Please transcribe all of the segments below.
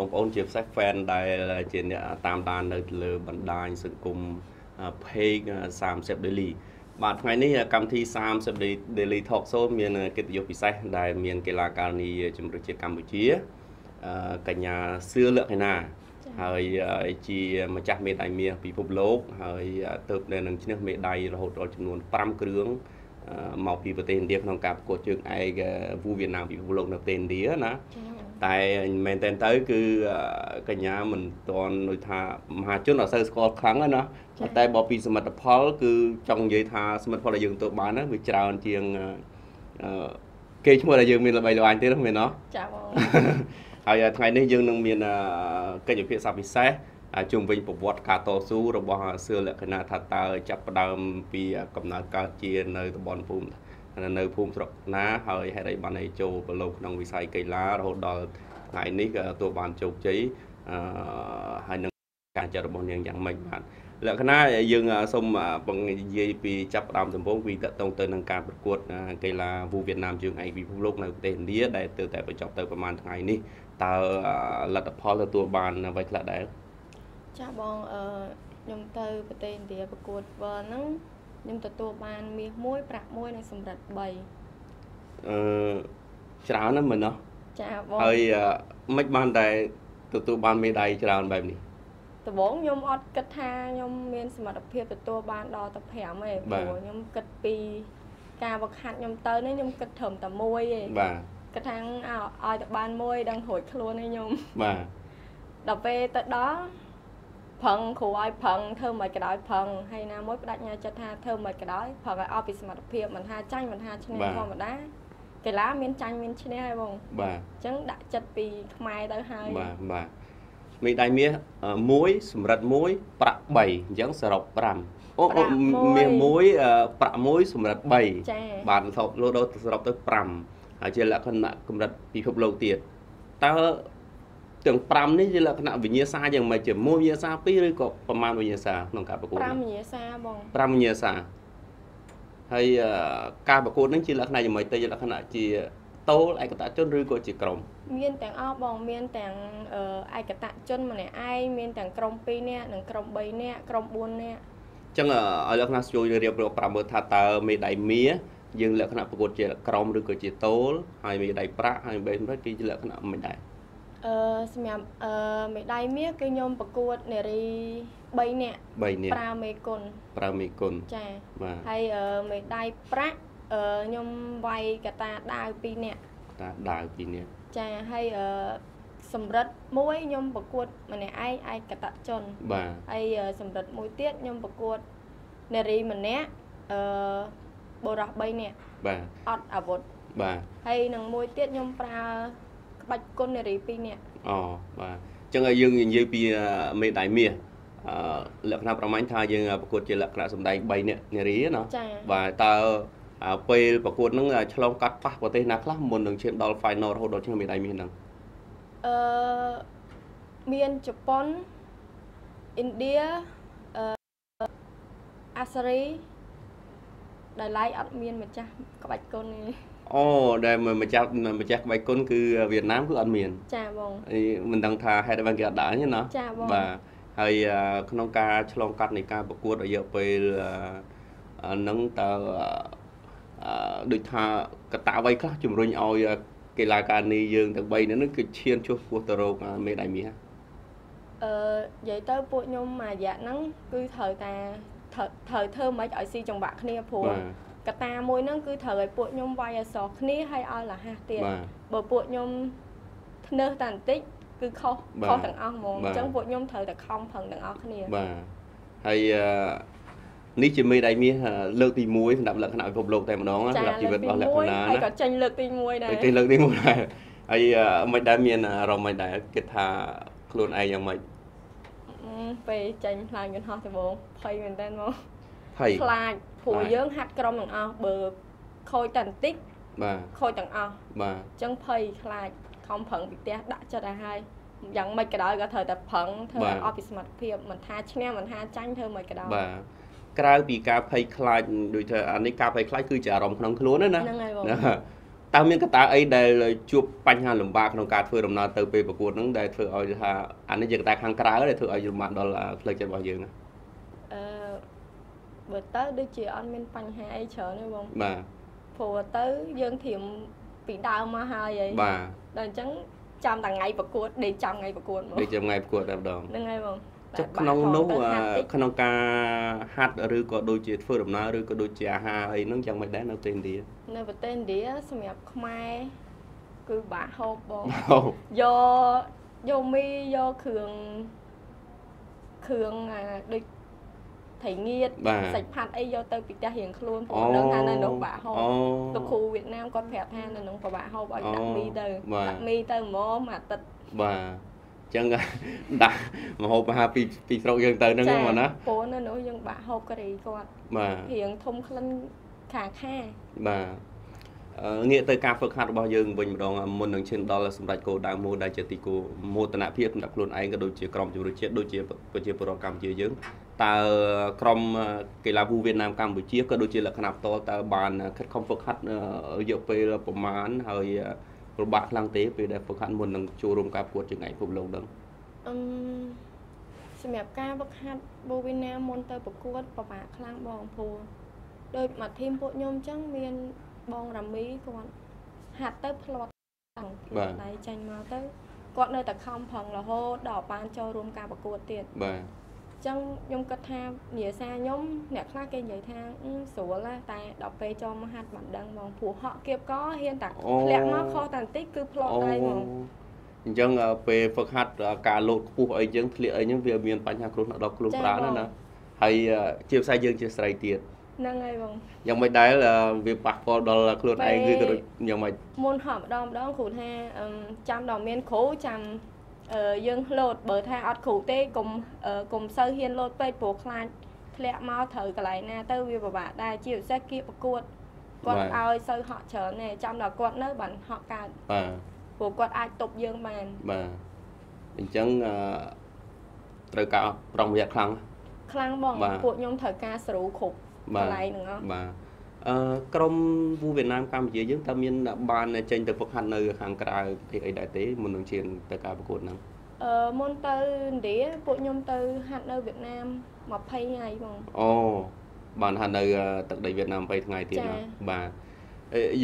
បងប្អូនជាពិសេស fan ដែលជាអ្នកតាមដាននៅលើបណ្ដាញសង្គម page 30 daily បាទថ្ងៃនេះកម្មវិធី30 daily talk show មានកិត្តិយសពិសេសដែលមានកីឡាករនីជម្រើសជាតិកម្ពុជាកញ្ញាសឿលក្ខិណាហើយជាម្ចាស់មេដាយមាសពិភពលោក ហើយទៅនឹងឈ្នះមេដាយរហូតដល់ចំនួន5គ្រឿងមកពីប្រទេសឥណ្ឌាក្នុងការប្រកួតជើងឯកវូវៀតណាមពិភពលោកនៅប្រទេសឥណ្ឌាណា តែមែនតើទៅគឺកញ្ញាមិនទាន់ដូចថាមហាជនអត់សូវស្គាល់ខ្លាំងណាតែបើពីសមិទ្ធផល គឺចង់និយាយថាសមិទ្ធផលដែលយើងទទួលបានណាវាច្រើនជាងគេឈ្មោះដែលយើងមានល្បីល្បាញទៀតមែនទេចាបងហើយថ្ងៃនេះយើងនឹងមានកិច្ចពិភាក្សាពិសេសជុំវិញប្រវត្តិការតស៊ូរបស់សឿលក្ខណៈថាតើចាប់ផ្ដើមពីកំណើតកើតជានៅតំបន់ភូមិ នៅភូមិស្រុកណាហើយហេតុអីបានឲ្យចូលប្រឡូកក្នុងវិស័យកីឡារហូតដល់ថ្ងៃនេះក៏ទទួលបានជោគជ័យអឺហើយនឹងការចាត់របស់នាងយ៉ាងម៉េចបាទលក្ខណៈយើងសូមបង្និយាយពីចាប់ផ្ដើមដំបូងពីតកតងទៅនឹងការប្រកួតកីឡាវូវៀតណាមជើងឯកពិភពលោកនៅប្រទេសឥណ្ឌាដែលទើបតែបញ្ចប់ទៅប្រហែលថ្ងៃនេះតើលទ្ធផលទទួលបានអ្វីខ្លះដែរចាបងអឺខ្ញុំទៅប្រទេសឥណ្ឌាប្រកួតវល់ហ្នឹង ខ្ញុំទទួលបានមាសមួយប្រាក់មួយនិងសម្រិត3អឺច្រើនណាស់មែនណោះចាបងហើយមិនបានតែទទួលបានមេដាយច្រើនបែបនេះដំបូងខ្ញុំអត់គិតថាខ្ញុំមានសមត្ថភាពទទួលបានដល់ទៅ5ទេព្រោះខ្ញុំគិតពីការវឹកហាត់ខ្ញុំទៅនេះខ្ញុំគិតត្រឹមតែមួយទេបាទគិតថាឲ្យទៅបានមួយដឹងរួចខ្លួនឯងខ្ញុំបាទដល់ពេលទៅដល់ ផឹងគ្រូឲ្យផឹងធ្វើមិនក៏ដោយផឹងហើយណាមួយបដិញ្ញាចិត្តថាធ្វើមិនក៏ដោយផឹងឲ្យអស់ពីសមត្ថភាពមិនថាចាញ់មិនថាឈ្នះធម្មតាកីឡាមានចាញ់មានឈ្នះហើយបងបាទអញ្ចឹងដាក់ចិត្តពីខ្មែរទៅហើយបាទបាទមេដាយមាស1សម្រិត1ប្រាក់3អញ្ចឹងសរុប5អូមាស1ប្រាក់1សម្រិត3ចាបាទសរុបលោដល់សរុបទៅ5ហើយជាលក្ខណៈកម្រិតពិភពលោកទៀតតើ ទាំង5នេះជាលក្ខណៈវិញ្ញាសាយ៉ាងម៉េចជាមួយវិញ្ញាសា2ឬក៏ប្រមាណវិញ្ញាសាក្នុងការប្រកួត5វិញ្ញាសាបង5វិញ្ញាសាហើយការប្រកួតនឹងជាលក្ខណៈយ៉ាងម៉េចទៅជាលក្ខណៈជាតូលឯកតជនឬក៏ជាក្រុមមានទាំងអស់បងមានទាំងឯកតជនម្នាក់ឯងមានទាំងក្រុម2នាក់និងក្រុម3នាក់ក្រុម4នាក់ចឹងឲ្យលក្ខណៈជួយរៀបរាប់ប្រាប់មើលថាតើមេដៃមាយើងលក្ខណៈប្រកួតជាក្រុមឬក៏ជាតូលហើយមេដៃប្រាក់ហើយមេដៃគឺជាលក្ខណៈមិនដែរ អឺសម្រាប់អឺមេដៃមាសគឺខ្ញុំប្រកួតនារី3នាក់3នាក់ប្រើមេគុណប្រើមេគុណចាបាទហើយអឺមេដៃប្រាក់អឺខ្ញុំវាយកតាដាវ2នាក់តាដាវ2នាក់ចាហើយអឺសម្រិតមួយខ្ញុំប្រកួតម្នាក់ឯងឯកតជនបាទហើយសម្រិតមួយទៀតខ្ញុំប្រកួតនារីម្នាក់អឺបុរស3នាក់បាទអត់អាវុធបាទហើយនឹងមួយទៀតខ្ញុំប្រើក្បាច់គុណនារី2នាក់អូបាទអញ្ចឹងយើងនិយាយពីមេដៃមាសអឺលក្ខណៈប្រមាណថាយើងប្រកួតជាលក្ខណៈសម្ដែង3នាក់នារីណាបាទតើពេលប្រកួតហ្នឹងឆ្លងកាត់ប៉ះប្រទេសណាខ្លះមុននឹងឈានដល់ final រហូតដល់ឈ្នះមេដាយមាសហ្នឹងអឺមានជប៉ុនឥណ្ឌាអឺអាសេរីដែលឡៃអត់មានម្ចាស់ក្បាច់គុណទេ អូដែលម្ចាស់ម្ចាស់ក្បាច់គុណគឺវៀតណាមគឺអត់មាន ចាបងមិនដឹងថាហេតុអ្វីគេអត់ដាក់ទេណាចាបងបាទហើយក្នុងការឆ្លងកាត់នៃការប្រកួតរយៈពេលនឹងតើដូចថាកតាអ្វីខ្លះជំរុញឲ្យកីឡាករនីយើងទាំង3នេះគឺឈានចុះពោះទៅរកមេដាយមាសអឺនិយាយទៅពួកខ្ញុំមួយរយៈហ្នឹងគឺត្រូវតាត្រូវធ្វើមិនឲ្យស៊ីចង្វាក់គ្នាព្រោះ កតាមួយហ្នឹងគឺត្រូវឲ្យពួកខ្ញុំវាយអសរគ្នាហើយឲ្យលះហាស់ទៀតបើពួកខ្ញុំធ្នើសតែបន្តិចគឺខុសខុសទាំងអស់ហ្មងអញ្ចឹងពួកខ្ញុំត្រូវតែខំប្រឹងទាំងអស់គ្នាបាទហើយនេះជាមេដៃមាសលើកទី1សម្រាប់លក្ខណៈពិភពលោកតែម្ដងសម្រាប់ជីវិតរបស់លក្ខណៈណាហើយក៏ចេញលើកទី1ដែរចេញលើកទី1ដែរហើយមិនដែលមានអារម្មណ៍មិនដែរគិតថាខ្លួនឯងយ៉ាងម៉េចពេលចេញខ្លាចយន្តហោះដំបងភ័យមែនតើមកភ័យខ្លាច ព្រោះយើងហាត់ក្រុមទាំងអស់បើខូចតែបន្តិចបាទខូចទាំងអស់បាទអញ្ចឹងភ័យខ្លាចខំប្រឹងពីផ្ទះដាក់ចិត្តឲ្យហើយយ៉ាងម៉េចក៏ដោយក៏ត្រូវតែប្រឹងធ្វើឲ្យអស់ពីសមត្ថភាពមិនថាឈ្នះមិនថាចាញ់ធ្វើមិនក៏ដោយបាទក្រៅពីការភ័យខ្លាចដូចថាអានេះការភ័យខ្លាចគឺជាអារម្មណ៍ក្នុងខ្លួនណាហ្នឹងហើយបងតើមានកត្តាអីដែលជួបបញ្ហាលំបាកក្នុងការធ្វើដំណើរទៅពេលប្រកួតហ្នឹងដែលធ្វើឲ្យថាអានេះជាកត្តាខាងក្រៅដែលធ្វើឲ្យលំបាកដល់ផ្លូវចិត្តរបស់យើងអឺ បើទៅដូចជាអត់មានបញ្ហាអីច្រើនទេបងបាទព្រោះទៅយើងធៀមពីដើមមកហើយហីបាទដល់អញ្ចឹងចាំតែថ្ងៃប្រកួតដេកចាំថ្ងៃប្រកួតមកដេកចាំថ្ងៃប្រកួតតែម្ដងហ្នឹងហើយបងចុះក្នុងនោះក្នុងការហាត់ឬក៏ដូចជាធ្វើដំណើរឬក៏ដូចជាអាហារអីហ្នឹងយ៉ាងម៉េចដែរនៅប្រទេសឥណ្ឌានៅប្រទេសឥណ្ឌាសម្រាប់ខ្មែរគឺបាក់ហូបបងយកយកមីយកគ្រឿងគ្រឿងអាដូច ត្រីងៀតសាច់ផាត់អីយកទៅពីផ្ទះរៀងខ្លួនព្រោះដឹងថានៅនោះបាក់ហូបលោកគ្រូវៀតណាមគាត់ប្រាប់ថានៅនោះពិបាកហូបឲ្យដាក់មីទៅដាក់មីទៅហ្មងមួយអាទិត្យបាទចឹងដាក់មហូបអាហារពីពីស្រុកយើងទៅហ្នឹងហ្មងណាព្រោះនៅនោះយើងបាក់ហូបការីគាត់បាទរៀងធំក្លិនខាខាបាទងាកទៅការហ្វឹកហាត់របស់យើងវិញម្ដងមុននឹងឈានដល់សម្រាប់គោលដៅមួយដែលជាទីគោមោទនភាពសម្រាប់ខ្លួនឯងក៏ដូចជាក្រុមជម្រើសជាតិដូចជាប្រជាពលរដ្ឋកម្ពុជាយើង តើក្រុមកីឡាវូវៀតណាមកម្ពុជាក៏ដូចជាលក្ខណៈផ្ទាល់តើបានខិតខំហ្វឹកហាត់រយៈពេលប្រមាណហើយពិបាកខ្លាំងទេពេលដែលហ្វឹកហាត់មុននឹងចូលរួមការប្រកួតជើងឯកពិភពលោកហ្នឹងអឺសម្រាប់ការហ្វឹកហាត់បូវីណាមុនទៅប្រកួតពិបាកខ្លាំងបងព្រោះដូចមួយធីមពួកខ្ញុំអញ្ចឹងមានបងរ៉ាមីគាត់ហាត់ទៅផ្លាត់តាំងពីដៃចាញ់មកទៅគាត់នៅតែខំប្រឹងរហូតដល់បានចូលរួមការប្រកួតទៀតបាទ ចឹងខ្ញុំគិតថានិយាយសារខ្ញុំអ្នកខ្លះគេនិយាយថាស្រួលណាតែដល់ពេលចូលមកហាត់មិនដឹងហ្មងព្រោះហក់គៀបក៏ហ៊ានតែធ្លាក់មកខុសតែបន្តិចគឺផ្លោតដៃហ្មងអញ្ចឹងពេលហ្វឹកហាត់ការលោតខ្ពស់អីចឹងធ្លាក់អីចឹងវាមានបញ្ហាគ្រោះថ្នាក់ដល់ខ្លួនប្រាណណាហើយជាផ្សាយយើងជាស្រីទៀតហ្នឹងហើយបងយ៉ាងមិនដែលវាប៉ះពាល់ដល់ខ្លួនឯងគឺក៏ដូចយ៉ាងម៉េចមុនហប់ម្ដងម្ដងគ្រូថាចាំដល់មានគ្រូចាំ យើងលោតបើថាអត់គ្រូទេកុំកុំសូវហ៊ានលោតពេកព្រោះខ្លាចធ្លាក់មកត្រូវកន្លែងណាទៅវាពិបាកដែរជាពិសេសគៀប្រកួតគាត់ឲ្យសូវហក់ច្រើនទេចាំដល់គាត់នៅបានហក់កើតបាទព្រោះគាត់អាចទប់យើងបានបាទអញ្ចឹងត្រូវការប្រុងប្រយ័ត្នខ្លាំងខ្លាំងបងពួកខ្ញុំត្រូវការស្រូវគ្រប់កន្លែងហ្នឹងអបាទ អឺក្រមវូវៀតណាមកម្ពុជាយើងតើមានបានចេញទៅហ្វឹកហាត់នៅខាងក្រៅប្រទេសអីដែរទេមុននឹងឈានទៅការប្រកួតហ្នឹងអឺមុនទៅឥណ្ឌាពួកខ្ញុំទៅហាត់នៅវៀតណាម20ថ្ងៃបងអូបានហាត់នៅទឹកដីវៀតណាម20ថ្ងៃទៀតណាបាទ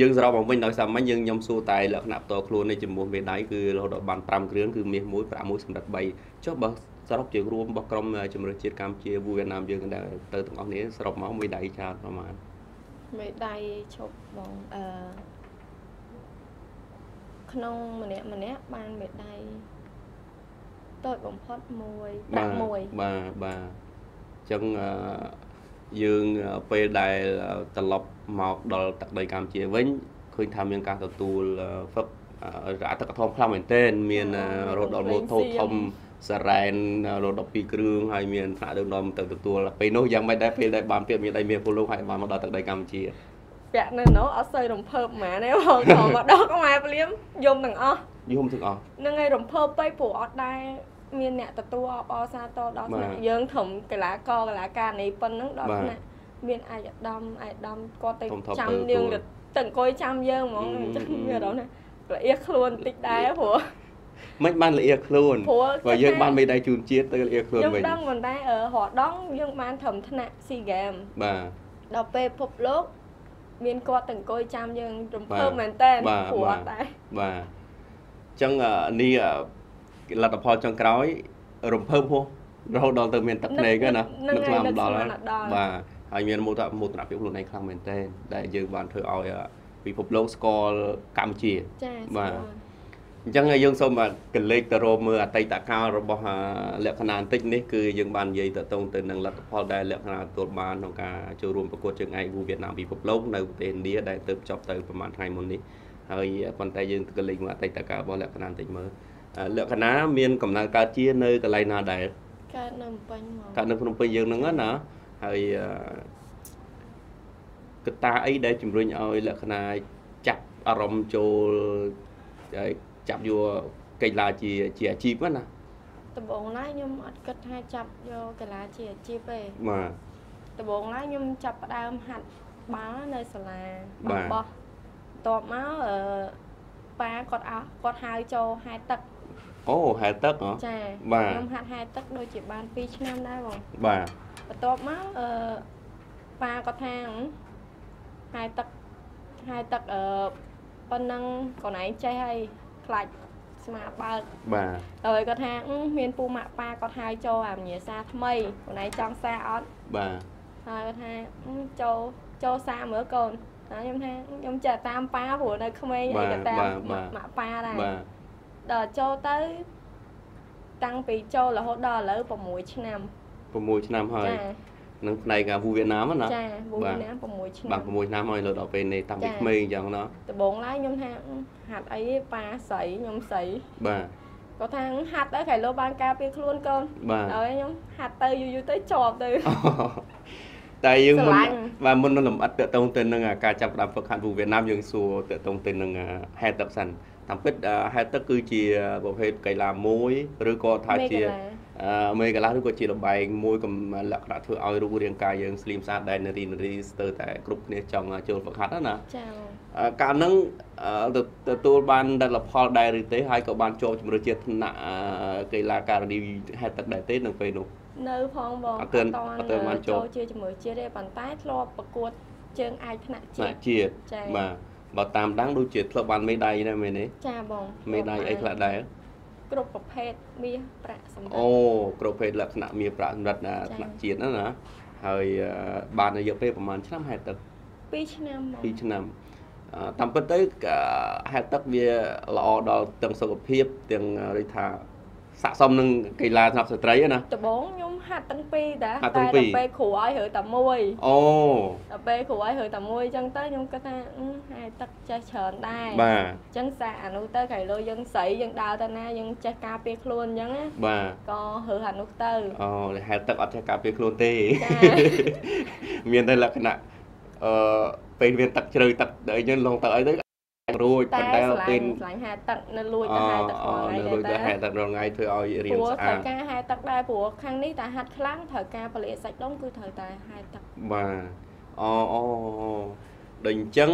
យើងសរុបមកវិញដោយសារមិញយើងខ្ញុំសួរតែលក្ខណៈផ្ទាល់ខ្លួននៃចំពោះមេដៃគឺរហូតដល់បាន5គ្រឿងគឺមាស1ប្រាក់1សម្រាប់3ចុះបើសរុបជារួមរបស់ក្រុមជំនឿជាតិកម្ពុជាវៀតណាមយើងដែលទៅទាំងអស់គ្នាសរុបមកមេដៃច្រើនប្រហែល មេដៃឈប់បងអឺក្នុងម្នាក់ម្នាក់បានមេដៃតូចបំផុតមួយប្រាក់មួយបាទបាទអញ្ចឹងអឺយើងពេលដែលត្រឡប់មកដល់ទឹកដីកម្ពុជាវិញឃើញថាមានការទទួលហ្វឹករ៉ាទឹកធំខ្លាំងមែនទែនមានរត់ដល់ម៉ូតូធំ សារ៉ែនលោ12គ្រឿងហើយមានថ្នាក់ដឹកនាំទៅទទួលពេលនោះយ៉ាងម៉េចដែរពេលដែលបានពាក្យមានដៃមាសពលលោកហើយបានមកដល់ទឹកដីកម្ពុជាពាក់នៅនោះអត់សូវរំភើបហ្មងទេបងក៏មកដល់ខ្មែរព្រាមយំទាំងអស់យំទាំងអស់ហ្នឹងហើយរំភើបពេកព្រោះអត់ដែរមានអ្នកទទួលអបអសាតដល់ថ្នាក់យើងត្រឹមកីឡាករកីឡាការនេះប៉ុណ្ណឹងដល់ថ្នាក់មានអាយដាមអាយដាមគាត់ទៅចាំយើងទៅអង្គុយចាំយើងហ្មងអញ្ចឹងមានអារម្មណ៍ណារអៀសខ្លួនបន្តិចដែរព្រោះ មិនបានលាខ្លួនបើយើងបានមេដាយជូនជាតិទៅលាខ្លួនវិញយើងដឹងមិនដែររដងយើងបានត្រឹមថ្នាក់ SEA Games បាទដល់ពេលពិភពលោកមានគាត់តអង្គុយចាំយើងរំភើបមែនតើព្រោះអត់ដែរបាទអញ្ចឹងនេះលទ្ធផលចុងក្រោយរំភើបហោះរហូតដល់ទៅមានទឹកភ្នែកណានឹកស្មានដល់បាទហើយមានមោទមោទនភាពខ្លួនឯងខ្លាំងមែនតើដែលយើងបានធ្វើឲ្យពិភពលោកស្គាល់កម្ពុជាចា៎បាទ អញ្ចឹងយើងសូមកលេចទៅរកមើលអតីតកាលរបស់លក្ខណៈបន្តិចនេះគឺយើងបាននិយាយទៅតងទៅនឹងលទ្ធផលដែលលក្ខណៈទទួលបានក្នុងការចូលរួមប្រកួតជើងឯកវូវៀតណាមពិភពលោកនៅប្រទេសឥណ្ឌាដែលទើបចប់ទៅប្រហែលថ្ងៃមុននេះហើយប៉ុន្តែយើងក៏លេចមើលអតីតកាលរបស់លក្ខណៈបន្តិចមើលលក្ខណៈមានកំណើតកើតជានៅកន្លែងណាដែរកើតនៅភ្នំពេញហ្មងកើតនៅភ្នំពេញយើងហ្នឹងណាហើយកត្តាអីដែលជំរុញឲ្យលក្ខណៈចាប់អារម្មណ៍ចូល ចាប់យកកីឡាជាជាអាជីពណាដំបូងឡើយខ្ញុំអត់គិតថាចាប់យកកីឡាជាអាជីពទេបាទដំបូងឡើយខ្ញុំចាប់ផ្ដើមហាត់បាល់នៅសាលាបោះតទាប់មកអឺប៉ាគាត់អោគាត់ហៅចូលហែទឹកអូហែទឹកហ៎ចាបាទខ្ញុំហាត់ហែទឹកដូចជាបាន2ឆ្នាំដែរបងបាទបន្ទាប់មកអឺប៉ាគាត់ថាហែទឹកហែទឹកអឺប៉ុណ្ណឹងខ្លួនឯងចេះហើយ ខ្លាចស្មាបើកបាទហើយគាត់ថាមានពូម៉ាក់ប៉ាគាត់ហៅចូលអាវិញ្ញាសាថ្មីខ្លួនឯងចង់សាអត់បាទហើយគាត់ថាចូលចូលសាមើលកូនហើយខ្ញុំថាខ្ញុំចេះតាមប៉ាព្រោះនៅក្មេងអីក៏តាមម៉ាក់ប៉ាដែរដល់ចូលទៅតាំងពីចូលរហូតដល់ឥឡូវ6ឆ្នាំ6ឆ្នាំហើយ នឹងផ្នែកវូវៀតណាមណាចាវូវៀតណាម6ឆ្នាំបាទ6ឆ្នាំហើយលើដល់ពេលនេះតាំងពីក្មេងអញ្ចឹងណាដំបងឡើយខ្ញុំថាហាត់អីប៉ាស្រីខ្ញុំស្រីបាទគាត់ថាហាត់ទៅខៃលោបានការពារខ្លួនកូនហើយខ្ញុំហាត់ទៅយូរយូរទៅជាប់ទៅតែយើងមុនបាទមុននឹងលំអិតតកតងទៅនឹងការចាប់ផ្ដើមហ្វឹកហាត់វូវៀតណាមយើងសួរតកតងទៅនឹងហេតុទឹកសិនតាមពិតហេតុទឹកគឺជាប្រភេទកីឡាមួយឬក៏ថាជាអ មេកលាឬក៏ជាលបែងមួយកំលក្ខណៈធ្វើឲ្យរូបរាងកាយយើងស្លីមស្អាតដែលនារីនារីស្ទើរតែគ្រប់គ្នាចង់ចូលហ្វឹកហាត់ណាចា៎កាលហ្នឹងទទួលបានលទ្ធផលដែរឬទេហើយក៏បានជាប់ជំរឿជាតិថ្នាក់កីឡាការិនីហេតុទឹកដែរទេនៅពេលនោះនៅផងបងអត់ទាន់អត់ទាន់បានចូលជាជំរឿជាតិទេប៉ុន្តែធ្លាប់ប្រកួតជើងអាចថ្នាក់ជាតិជាតិបាទបើតាមដាំងដូចជាធ្លាប់បានមេដាយដែរមែនទេចាបងមេដាយអីខ្លះដែរ គ្រប់ប្រភេទមាសប្រាក់សម្រាប់អូគ្រប់ប្រភេទលក្ខណៈមាសប្រាក់សម្រាប់ថ្នាក់ជាតិណាណាហើយបានរយៈពេលប្រហែលឆ្នាំហេតុទឹក2ឆ្នាំ2ឆ្នាំតាមពិតទៅហេតុទឹកវាល្អដល់ទាំងសុខភាពទាំងដូចថាស័កសមនឹងកីឡាសម្រាប់ស្ត្រីណាដំបងខ្ញុំ ហាត់ទាំងពីរតាតែដល់ពេលគ្រូឲ្យរើតែមួយអូដល់ពេលគ្រូឲ្យរើតែមួយអញ្ចឹងទៅខ្ញុំគិតថាហើយទឹកចេះច្រើនដែរបាទអញ្ចឹងសាអានោះទៅក្រៃលោយើងស្រីយើងដើរទៅណាយើងចេះការពារខ្លួនអញ្ចឹងណាបាទក៏រើអានោះទៅអូហេតុទឹកអត់ចេះការពារខ្លួនទេមានតែលក្ខណៈអឺពេលមានទឹកជ្រៅទឹកអីចឹងលងទឹកអីទៅ រួចប៉ុន្តែពេលស្លាញ់ហែទឹកនៅលួចទៅហែទឹករាល់ថ្ងៃនៅលួចទៅហែទឹករាល់ថ្ងៃធ្វើឲ្យរៀងស្អាតព្រោះត្រូវការហែទឹកដែរព្រោះខាងនេះតែហាត់ខ្លាំងត្រូវការពលិសាច់ដុំគឺត្រូវតែហែទឹកបាទអូអូដូចអញ្ចឹង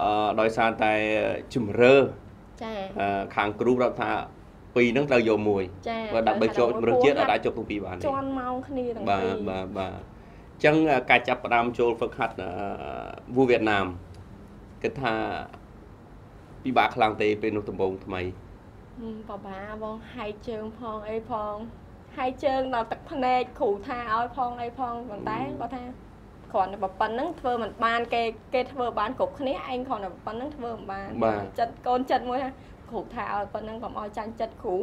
អឺដោយសារតែជំរឿចាខាងគ្រូរាប់ថាពីរហ្នឹងត្រូវយកមួយបើដើម្បីជាប់ជំរឿជាតិអាចជាប់ទាំងពីរបានជន់ម៉ោងគ្នាទាំងពីរបាទបាទបាទអញ្ចឹងការចាប់ផ្ដើមចូលហ្វឹកហាត់វូវៀតណាមគិតថា ពិបាកខ្លាំងទេពេលនោះដំបូងថ្មីបបាបងហាយជើងផងអីផងហាយជើងដល់ទឹកភ្នែកគ្រូថាឲ្យផងអីផងប៉ុន្តែគាត់ថាគ្រាន់តែប៉ុណ្្នឹងធ្វើមិនបានគេគេធ្វើបានគ្រប់គ្នាឯងគ្រាន់តែប៉ុណ្្នឹងធ្វើមិនបានចិត្តកូនចិត្តមួយថាគ្រូថាឲ្យប៉ុណ្្នឹងកុំឲ្យចាញ់ចិត្តគ្រូ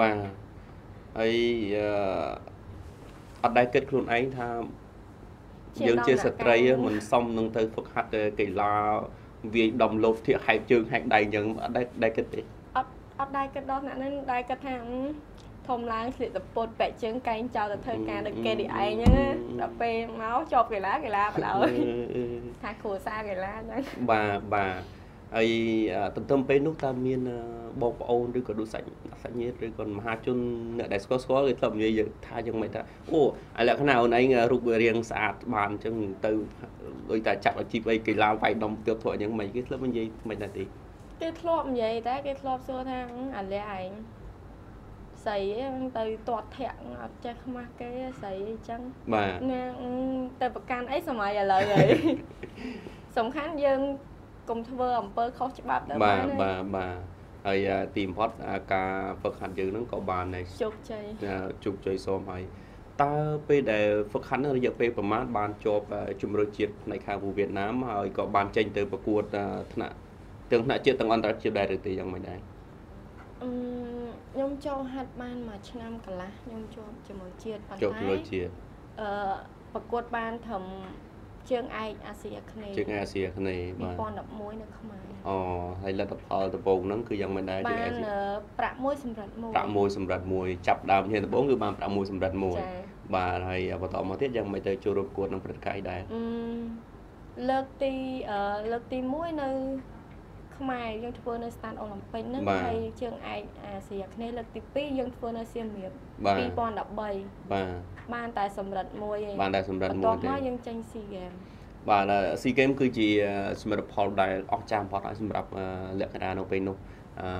បាទហើយអត់ដែលគិតខ្លួនឯងថាយើងជាស្ត្រីមិនសមនឹងទៅហ្វឹកហាត់កីឡា វាយដំលោបធៀកហែកជើងហែកដៃអញ្ចឹងអត់ដែរដែរគិតទេអត់អត់ដែរគិតដល់ថ្នាក់ហ្នឹងដែរគិតថាធំឡើងស្លៀកតពុតពាក់ជើងកែងចោលទៅធ្វើការដូចគេនេះឯងហ្នឹងដល់ពេលមកជាប់កីឡាកីឡាបដ ாய் ថាគ្រួសារកីឡាអញ្ចឹងបាទបាទ ហើយទន្ទឹមពេលនោះតើមានបងប្អូនឬក៏ដូចសាច់សាច់ញាតិឬក៏មហាជនអ្នកដែលស្គាល់ស្គាល់គេធ្លាប់និយាយថាយ៉ាងម៉េចថាអូអាលក្ខណៈអូនឯងរូបរាងស្អាតបានអញ្ចឹងទៅដូចតែចាក់អាជីពអីកីឡាវាយដំទើបធ្វើអញ្ចឹងមិនគេធ្លាប់និយាយមិនដែរទេគេធ្លាប់និយាយតែគេធ្លាប់សួរថាអាលះឯងស្រីទៅទាត់ធាក់អត់ចេះខ្មាស់គេស្រីអញ្ចឹងបាទទៅប្រកាន់អីសម័យឥឡូវហើយសំខាន់យើង កុំធ្វើអំពើខុសច្បាប់ទៅបាទបាទបាទហើយទីបំផុតការហ្វឹកហាត់យើងហ្នឹងក៏បានជោគជ័យជោគជ័យសមហើយតើពេលដែលហ្វឹកហាត់រយៈពេលប្រហែលបានជាប់ជំរឿជាតិផ្នែកខាងវៀតណាមហើយក៏បានចេញទៅប្រកួតថ្នាក់ទាំងថ្នាក់ជាតិទាំងអន្តរជាតិដែរឬទេយ៉ាងម៉េចដែរអឺខ្ញុំចូលហាត់បានមួយឆ្នាំកន្លះខ្ញុំជាប់ជាមួយជាតិប៉ុន្តែជាប់ជាមួយជាតិអឺប្រកួតបានត្រឹម ជើងឯកអាស៊ីអាគ្នេយ៍ជើងអាស៊ីអាគ្នេយ៍បាទ2011នៅខ្មែរអូហើយលទ្ធផលដំបូងហ្នឹងគឺយ៉ាងមិនដែរជើងអាស៊ីបានប្រាក់មួយសម្រាប់មួយប្រាក់មួយសម្រាប់មួយចាប់ដើមជាដំបូងគឺបានប្រាក់មួយសម្រាប់មួយបាទហើយបន្តមកទៀតយ៉ាងមិនទៅចូលរួមគួតក្នុងព្រឹត្តិការណ៍ដែរលើកទីលើកទី1នៅ ខ្មែរយើងធ្វើនៅស្តានអូឡ িম্প ពិកហ្នឹងហើយជើងឯកអាស៊ីអាគ្នេយ៍លើកទី2យើងធ្វើនៅសៀមរាប2013បាទបានតែសម្រិតមួយឯងបានតែសម្រិតមួយទេបន្ទាប់មកយើងចេញស៊ីហ្គេមបាទស៊ីហ្គេមគឺជាសមិទ្ធផលដែលអស្ចារ្យបំផុតហើយសម្រាប់លក្ខណៈនៅពេលនោះអឺ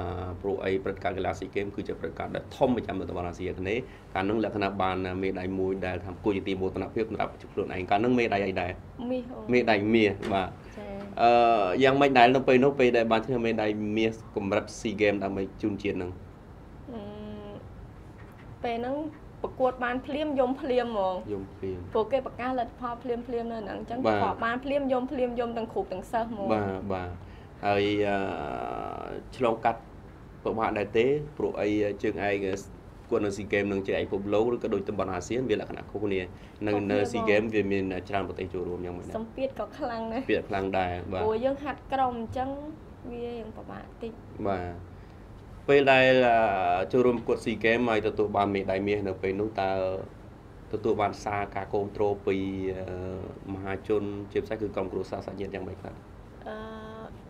ព្រោះអីព្រឹត្តិការណ៍កីឡាស៊ីហ្គេមគឺជាព្រឹត្តិការណ៍ដែលធំប្រចាំនៅតំបន់អាស៊ីអាគ្នេយ៍កាលនោះលក្ខណៈបានមេដាយមួយដែលថាគួរជាទីមោទនភាពសម្រាប់ខ្លួនឯងកាលនោះមេដាយអីដែរមាសមេដាយមាសបាទ អឺយ៉ាងម៉េចដែរនៅពេលនោះពេលដែលបានឈ្នះមេដាយមាសកម្រិតស៊ីហ្គេមដើម្បីជូនជាតិនឹងពេលហ្នឹងប្រកួតបានភ្លាមយំភ្លាមហ្មងយំភ្លាមព្រោះគេប្រកាសលទ្ធផលភ្លាមភ្លាមនៅហ្នឹងអញ្ចឹងក៏បានភ្លាមយំភ្លាមយំទាំងគ្រូទាំងសិស្សហ្មងបាទបាទហើយឆ្លងកាត់ពិបាកដែរទេព្រោះអីជើងឯង គាត់នៅស៊ីហ្គេមនឹងជាឯកពិភពលោកឬក៏ដូចតំបន់អាស៊ានវាលក្ខណៈខុសគ្នានៅនៅស៊ីហ្គេមវាមានច្រើនប្រទេសចូលរួមយ៉ាងម៉េចសម្ពាធក៏ខ្លាំងដែរពាធខ្លាំងដែរបាទព្រោះយើងហាត់ក្រុមអញ្ចឹងវាយ៉ាងពិបាកតិចបាទពេលដែលចូលរួមប្រកួតស៊ីហ្គេមហើយទទួលបានមេដាយមាសនៅពេលនោះតើទទួលបានសារការគ្រប់គ្រងពីមហាជនជាពិសេសគឺក្រុមគ្រួសារសាច់ញាតិយ៉ាងម៉េចខ្លះអឺ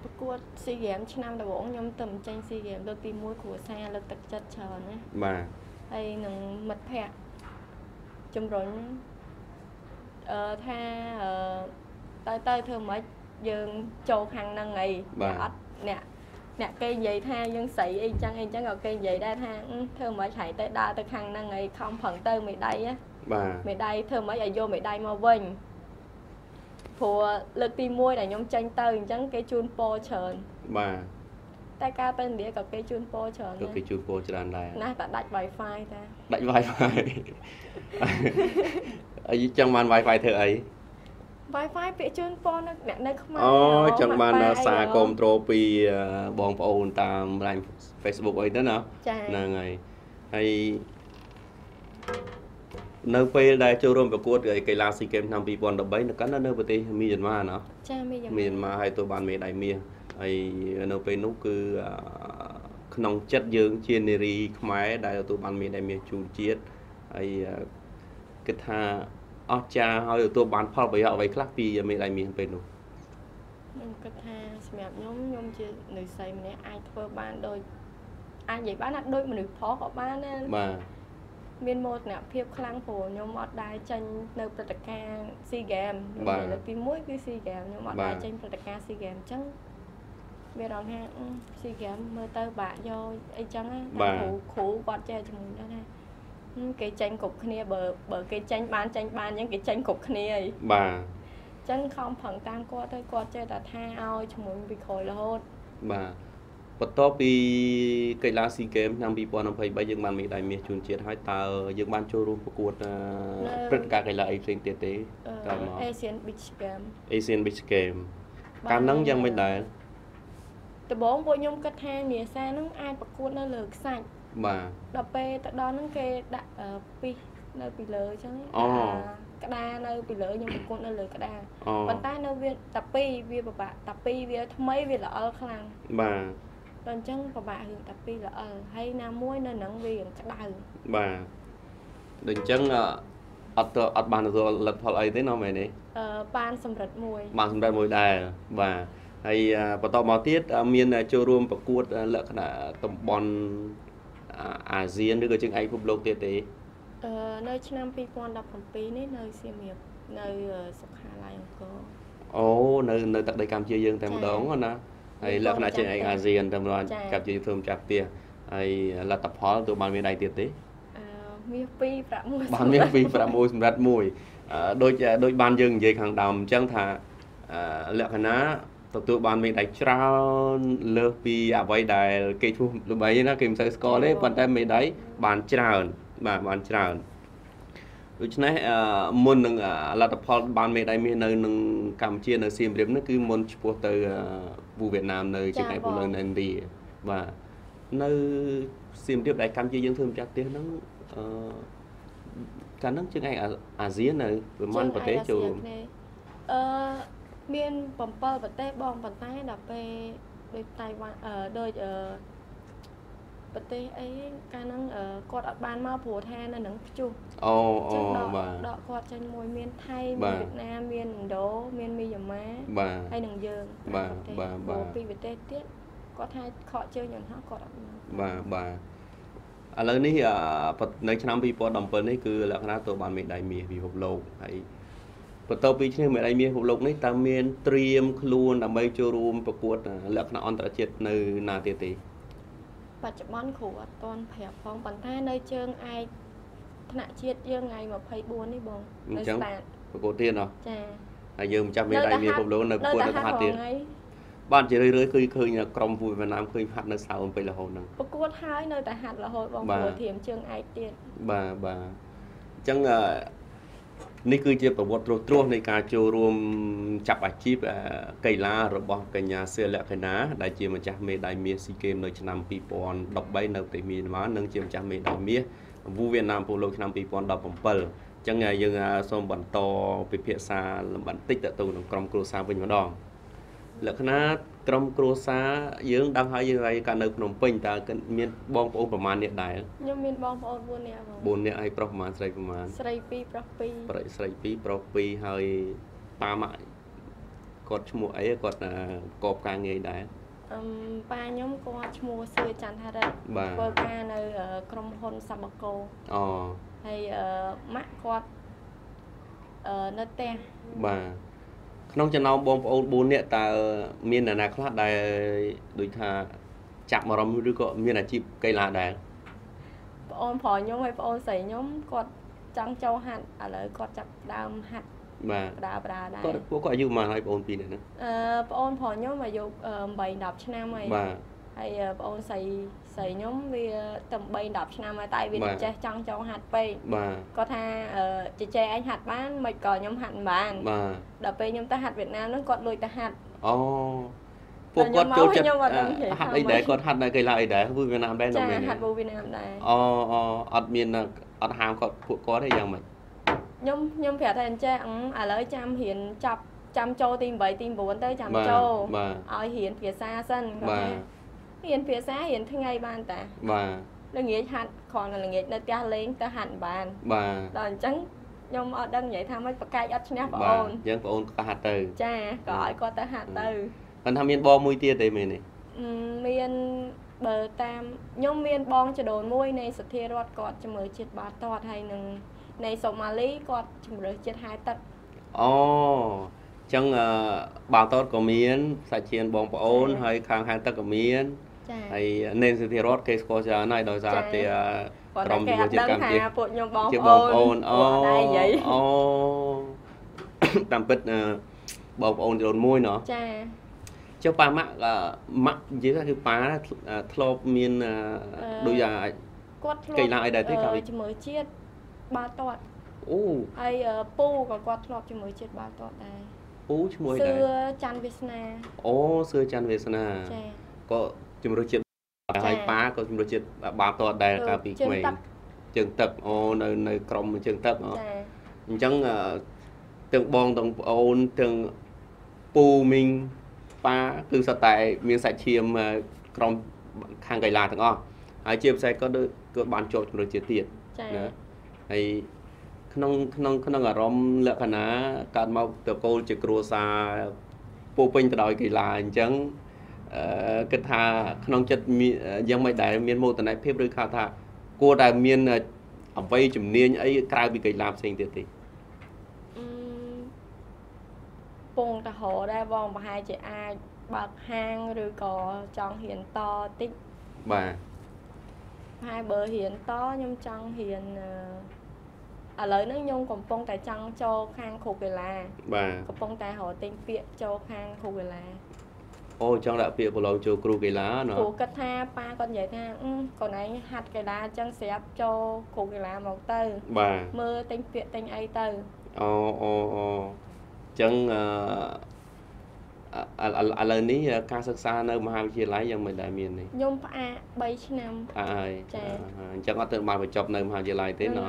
ប្រកួតស៊ីហ្គេមឆ្នាំដំបូងខ្ញុំទៅចេញស៊ីហ្គេមលើកទី1គ្រួសារលើកទឹកចិត្តច្រើនណាបាទ ហើយនឹងមិត្តភ័ក្តិជំរុញអឺថាអឺទៅទៅធ្វើម៉េចយើងចូលខាងហ្នឹងអីអត់អ្នកអ្នកគេនិយាយថាយើងស្រីអីចឹងអីចឹងក៏គេនិយាយដែរថាធ្វើមិនហែងទៅដើរទៅខាងហ្នឹងអីខំប្រឹងទៅមេដៃណាបាទមេដៃធ្វើមិនឲ្យយកមេដៃមកវិញព្រោះលើកទី1ដែលខ្ញុំចេញទៅអញ្ចឹងគេជូនពរច្រើនបាទ តែការទៅឥណ្ឌាក៏គេជូនពរច្រើនដែរគេជូនពរច្រើនដែរណាស់តែដាច់ Wi-Fi តាដាច់ Wi-Fi អីចឹងបាន Wi-Fi ធ្វើអី Wi-Fi ពាក្យជូនពរនៅអ្នកនៅខ្មែរអូចឹងបានសារគ្រប់ត្រូលពីបងប្អូនតាម LINE Facebook អីទៅណាហ្នឹងហើយហើយនៅពេលដែលចូលរួមប្រកួតកីឡាស៊ីហ្គេមឆ្នាំ2013នៅកាន់នៅប្រទេសមីយ៉ាន់ម៉ាណាចាមីយ៉ាន់ម៉ាមីយ៉ាន់ម៉ាហើយទៅបានមេដាយមាស ហើយនៅពេលនោះគឺក្នុងចិត្តយើងជានារីខ្មែរដែលទទួលបានមេដាយមាសជូនជាតិហើយគិតថាអស្ចារ្យហើយទទួលបានផលប្រយោជន៍អ្វីខ្លះពីមេដាយមាសពេលនោះខ្ញុំគិតថាសម្រាប់ខ្ញុំខ្ញុំជានៅស្រីម្នាក់អាចធ្វើបានដូចអាចនិយាយបានថាដូចមនុស្សផងក៏បានដែរបាទមានមោទនភាពខ្លាំងព្រោះខ្ញុំអត់ដែរចេញនៅព្រឹត្តិការណ៍ SEA Games ខ្ញុំលើកទី1គឺ SEA Games ខ្ញុំអត់ដែរចេញព្រឹត្តិការណ៍ SEA Games អញ្ចឹង មានអារម្មណ៍ថា SEA Games មើលទៅបាក់យកអីចឹងណាគ្រូគ្រូគាត់ចេះជាមួយដែរណាគេចាញ់គ្រប់គ្នាបើបើគេចាញ់បានចាញ់បានអញ្ចឹងគេចាញ់គ្រប់គ្នាហើយបាទអញ្ចឹងខំប្រឹងតាមគាត់ទៅគាត់ចេះតែថាឲ្យជាមួយពីក្រោយរហូតបាទបន្ទាប់ពីកីឡាស៊ីហ្គេមឆ្នាំ2023យើងបានមេដាយមាសជូនជាតិហើយតើយើងបានចូលរួមប្រកួតព្រឹត្តិការណ៍កីឡាអីផ្សេងទៀតទេតើមក Asian Beach Game Asian Beach Game កាលហ្នឹងយ៉ាងមិនដែរ ដំបូងពួកខ្ញុំគិតថានាសាហ្នឹងអាចប្រកួតនៅលើខ្សាច់បាទដល់ពេលទៅដល់ហ្នឹងគេដាក់ពីនៅពីលើអញ្ចឹងអូក្តារនៅពីលើខ្ញុំប្រកួតនៅលើក្តារប៉ុន្តែនៅវាតាពីវាពិបាកតាពីវាថ្មីវាល្អិលខ្លាំងបាទតែអញ្ចឹងពិបាករឿងតាពីល្អិលហើយណាមួយនៅហ្នឹងវារៀងក្តៅបាទដូចអញ្ចឹងអត់អត់បានទទួលលទ្ធផលអីទេណោះមែនទេអឺបានសម្រិតមួយបានសម្រិតមួយដែរបាទ ហើយបន្តមកទៀតមានចូលរួមប្រកួតលក្ខណៈតំបន់អាស៊ានឬក៏ជើងឯកពិភពលោកទៀតទេអឺនៅឆ្នាំ2017នេះនៅសៀមរាបនៅសុខាឡៃអង្គរអូនៅនៅទឹកដីកម្ពុជាយើងតែម្ដងណាហើយលក្ខណៈជើងឯកអាស៊ានតែម្ដងកម្ពុជាធ្វើម្ចាស់ផ្ទះហើយលទ្ធផលទៅបានមានដៃទៀតទេអឺមាស2ប្រាក់1បានមាស2ប្រាក់1សម្រាប់មួយដូចដូចបានយើងនិយាយខាងដើមអញ្ចឹងថាលក្ខណៈ ទទួលបានមេដាយច្រើនលើសពីអ្វីដែលគេឈ្មោះល្បីណាគេមិនសូវស្គាល់ទេប៉ុន្តែមេដាយបានច្រើនបាទបានច្រើនដូច្នេះមុននឹងលទ្ធផលបានមេដាយមាសនៅនឹងកម្ពុជានៅសៀមរាបនោះគឺមុនឆ្ពោះទៅពូវៀតណាមនៅជាងឯពូលើនៅឥណ្ឌាបាទនៅសៀមរាបដែលកម្ពុជាយើងធ្វើម្ចាស់ផ្ទះហ្នឹងអឺកាលហ្នឹងជាងឯអាស៊ាននៅប្រហែលប្រទេសចូលរួមអឺ មាន7ប្រទេសបងប៉ុន្តែដល់ពេលដូចតៃវ៉ាន់អឺដូចអឺប្រទេសអីកាលហ្នឹងគាត់អត់បានមកព្រោះថានៅនឹងភ្ជុះអូអូបាទដកគាត់ចេញមួយមានថៃមានវៀតណាមមានឥណ្ឌូមានមីយ៉ាន់ម៉ាបាទហើយនឹងយើងបាទបាទបាទពីប្រទេសទៀតគាត់ថាខកជើងយ៉ាងហោះគាត់អត់មកបាទបាទឥឡូវនេះនៅឆ្នាំ2017នេះគឺលក្ខណៈទៅបានមេដាយមាសពិភពលោកហើយ បន្ទាប់ពីឈ្នះមេដាយមាសពិភពលោកនេះតើមានត្រៀមខ្លួនដើម្បីចូលរួមប្រកួតលក្ខណៈអន្តរជាតិនៅណាទៀតទេបច្ចុប្បន្នគ្រូអត់ទាន់ប្រាប់ផងប៉ុន្តែនៅជើងឯកថ្នាក់ជាតិយើងថ្ងៃ24នេះបងនៅស្តាតប្រកួតទៀតហ៎ចាហើយយើងម្ចាស់មេដាយមាសពិភពលោកនៅប្រកួតនៅថ្នាក់ទៀតបានជារឿយរឿយគឺឃើញក្រុមពួកវៀតណាមឃើញហាត់នៅសៅអំពីរហូតហ្នឹងប្រកួតហើយនៅតែហាត់រហូតបងព្រោះធៀមជើងឯកទៀតបាទបាទអញ្ចឹង នេះគឺជាប្រវត្តិត្រួសត្រាសនៃការចូលរួមចាប់អាជីពកីឡារបស់កញ្ញាសៀលក្ខណាដែលជាម្ចាស់មេដាយមាសស៊ីហ្គេមនៅឆ្នាំ2013នៅប្រទេសមីយ៉ាន់ម៉ានិងជាម្ចាស់មេដាយមាសវូវៀតណាមពលលោកឆ្នាំ2017អញ្ចឹងយើងសូមបន្តពិភាក្សាលំបន្តិចទៅនឹងក្រុមគ្រួសារវិញម្ដងលក្ខណៈ ក្រុមគ្រួសារយើងដឹងហើយយើងហើយកាលនៅភ្នំពេញតើមានបងប្អូនប្រមាណអ្នកដែរខ្ញុំមានបងប្អូន4នាក់បង4នាក់ហើយប្រុសប្រមាណស្រីប្រមាណស្រី2ប្រុស2ប្រុសស្រី2ប្រុស2ហើយប៉ាម៉ាក់គាត់ឈ្មោះអីគាត់ប្រកបការងារដែរអឹមប៉ាខ្ញុំគាត់ឈ្មោះសឿចន្ទហរិទ្ធធ្វើការនៅក្រុមហ៊ុនសាបកោអូហើយម៉ាក់គាត់អឺនៅផ្ទះបាទ ក្នុងចំណោមបងប្អូន4នាក់តើមានអ្នកណាខ្លះដែលដូចថាចាប់អារម្មណ៍ឬក៏មានអាជីពកីឡាដែរបងអូនប្រុសខ្ញុំហើយបងអូនស្រីខ្ញុំគាត់ចង់ចូលហាត់ឥឡូវគាត់ចាប់ដើមហាត់បាទដើរដើរដែរគាត់ពួកគាត់អាយុប៉ុន្មានហើយបងអូនពីរនាក់ហ្នឹងអឺបងអូនប្រុសខ្ញុំអាយុ8 10ឆ្នាំហើយបាទហើយបងអូនស្រី ស្រីខ្ញុំវាតែ3 10ឆ្នាំហើយតែវាចេះចង់ចង់ហាត់ពេកបាទគាត់ថាជជែកឯងហាត់បានមិនក៏ខ្ញុំហាត់មិនបានបាទដល់ពេលខ្ញុំទៅហាត់វៀតណាមហ្នឹងគាត់លួចទៅហាត់អូពួកគាត់ចូលចិត្តហាត់អីដែរគាត់ហាត់នៅកីឡាអីដែរវៀតណាមដែរនៅមានហាត់វៀតណាមដែរអូអូអត់មានអត់ហាមគាត់ពួកគាត់ទេយ៉ាងម៉េចខ្ញុំខ្ញុំប្រាប់ថាអញ្ចឹងឥឡូវចាំរៀនចាប់ចាំចូលទី8ទី9ទៅចាំចូលឲ្យរៀនភាសាសិនគាត់ រៀនភាសារៀនថ្ងៃបានតាបាទល្ងាចហាត់គ្រាន់តែល្ងាចនៅផ្ទះលេងទៅហាត់បានបាទដល់អញ្ចឹងខ្ញុំអត់ដឹងនិយាយថាម៉េចប្រកែកអត់ឈ្នះបងអូនអញ្ចឹងបងអូនក៏ហាត់ទៅចាក៏ឲ្យគាត់ទៅហាត់ទៅគាត់ថាមានបងមួយទៀតទេមែនទេមានបើតាមខ្ញុំមានបងចដូនមួយនៃសធារដ្ឋគាត់ជំរឿជាតិបាតតតហើយនឹងនៃសូម៉ាលីគាត់ជំរឿជាតិហែទឹកអូចឹងបាល់តតក៏មានសាច់ជៀនបងប្អូនហើយខាងហាងទឹកក៏មាន ហើយនេនសិទ្ធិរដ្ឋគេស្គាល់ច្រើនហើយដោយសារតែក្រុមយុវជនកម្ពុជាពួកខ្ញុំបងប្អូនបងប្អូនអូអូតាមពិតបងប្អូនចំនួនមួយណោះចាចុះប៉ាម៉ាក់ម៉ាក់និយាយថាគឺប៉ាធ្លាប់មានដូចគាត់ធ្លាប់កីឡាអីដែរទេកាលពីជាមួយជាតិបាល់ទាត់អូហើយពូក៏គាត់ធ្លាប់ជាមួយជាតិបាល់ទាត់ដែរពូឈ្មោះអីដែរសឿច័ន្ទវាសនាអូសឿច័ន្ទវាសនាចាក៏ ជំរឿជាតិហើយប៉ាក៏ជំរឿជាតិបាល់ទាត់ដែរកាលពីក្មេងជើងទឹកអូនៅនៅក្រមជើងទឹកអូអញ្ចឹងទាំងបងទាំងប្អូនទាំងពូមីងប៉ាគឺសុទ្ធតែមានសាច់ឈាមក្រុមខាងកីឡាទាំងអស់ហើយជាពិសេសក៏ក៏បានជាប់ជំរឿជាតិទៀតណាហើយក្នុងក្នុងក្នុងអារម្មណ៍លក្ខណៈកើតមកតកូលជាគ្រួសារពោពេញទៅដោយកីឡាអញ្ចឹងអឺ គិតថាក្នុងចិត្តយ៉ាងម៉េចដែរមានមោទនភាពឬថាគួរតែមានអ្វីជំនាញអីក្រៅពីកីឡាផ្សេងទៀតទេពងតហោដែរបងប្រហែលជាអាចបើកហាងឬក៏ចង់រៀនតតិចបាទហើយបើរៀនតខ្ញុំចង់រៀនឥឡូវនេះខ្ញុំកំពុងតែចង់ចូលខាងគ្រូកីឡាបាទកំពុងតែរកទិញពាក្យចូលខាងគ្រូកីឡា អូចង់ដាក់ពាក្យប្រឡងចូលគ្រូកីឡាណាគ្រូគិតថាប៉ាគាត់និយាយថាកូនឯងហាត់កីឡាអញ្ចឹងស្រាប់ចូលគ្រូកីឡាមកទៅបាទមើលទិញពាក្យទិញអីទៅអូអូអូអញ្ចឹងអឺឥឡូវនេះការសិក្សានៅមហាវិទ្យាល័យយ៉ាងមិនដែលមាននេះខ្ញុំផ្អាក3ឆ្នាំផ្អាកហើយចាអញ្ចឹងអត់ទៅបានបញ្ចប់នៅមហាវិទ្យាល័យទេណា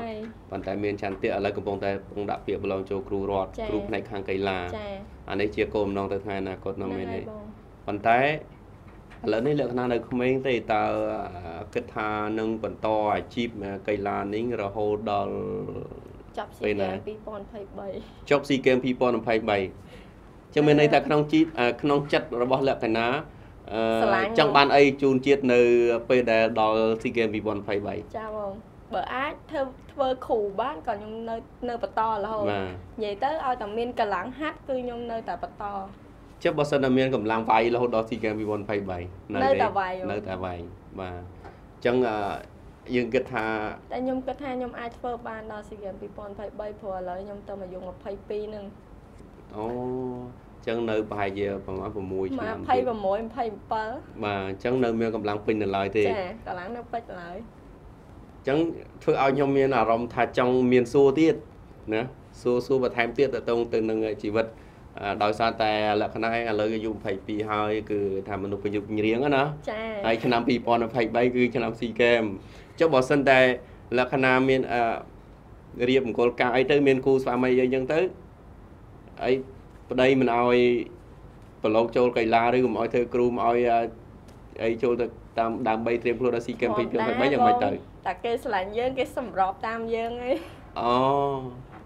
ប៉ុន្តែមានចន្ទៈឥឡូវកំពុងតែកំពុងដាក់ពាក្យប្រឡងចូលគ្រូរដ្ឋគ្រូផ្នែកខាងកីឡាចាអានេះជាគោលបំណងទៅថ្ងៃអនាគតនៅមែនទេ ប៉ុន្តែឥឡូវនេះលក្ខណៈនៅក្មេងទេតើគិតថានឹងបន្តអាជីពកីឡានេះរហូតដល់ចប់ស៊ីហ្គេម2023ចប់ស៊ីហ្គេម2023ចឹងមានន័យថាក្នុងជីក្នុងចិត្តរបស់លក្ខណៈអឺចង់បានអីជូនជាតិនៅពេលដែលដល់ SEA Games 2023ចាបងបើអាចធ្វើធ្វើគ្រូបានក៏ខ្ញុំនៅនៅបន្តរហូតបាទនិយាយទៅឲ្យតែមានកម្លាំងហាត់គឺខ្ញុំនៅតែបន្ត ចុះបើសិនតែមានកម្លាំងវាយរហូតដល់ SEA Games 2023នៅតែវាយនៅតែវាយបាទអញ្ចឹងអឺយើងគិតថាតែខ្ញុំគិតថាខ្ញុំអាចធ្វើបានដល់ SEA Games 2023ព្រោះឥឡូវខ្ញុំទៅមកយុ22ហ្នឹងអូអញ្ចឹងនៅប្រហែលជាប្រហែល6មកឆ្នាំ26ទៀត27បាទអញ្ចឹងនៅមានកម្លាំងពេញនៅឡើយទេចាកម្លាំងនៅពេជ្រឡើយអញ្ចឹងធ្វើឲ្យខ្ញុំមានអារម្មណ៍ថាចង់មានសួរទៀតណាសួរសួរបន្ថែមទៀតទៅតងទៅនឹងជីវិតអឺ ដោយសារតែលក្ខណៈឥឡូវអាយុ22ហើយគឺថាមនុស្សប្រយុទ្ធញរៀងណាចាហើយឆ្នាំ2023គឺឆ្នាំ SEA Games ចុះបើសិនតែលក្ខណៈមានអឺរៀបមង្គលការអីទៅមានគូស្វាមីអីចឹងទៅអីប្តីមិនអោយប្រឡូកចូលកីឡាឬក៏មិនអោយធ្វើគ្រូមិនអោយអឺអីចូលទៅតាមដើម្បីត្រៀមខ្លួនដល់ SEA Games 2023យ៉ាងម៉េចទៅតែគេស្រឡាញ់យើងគេសម្របតាមយើងឯងអូ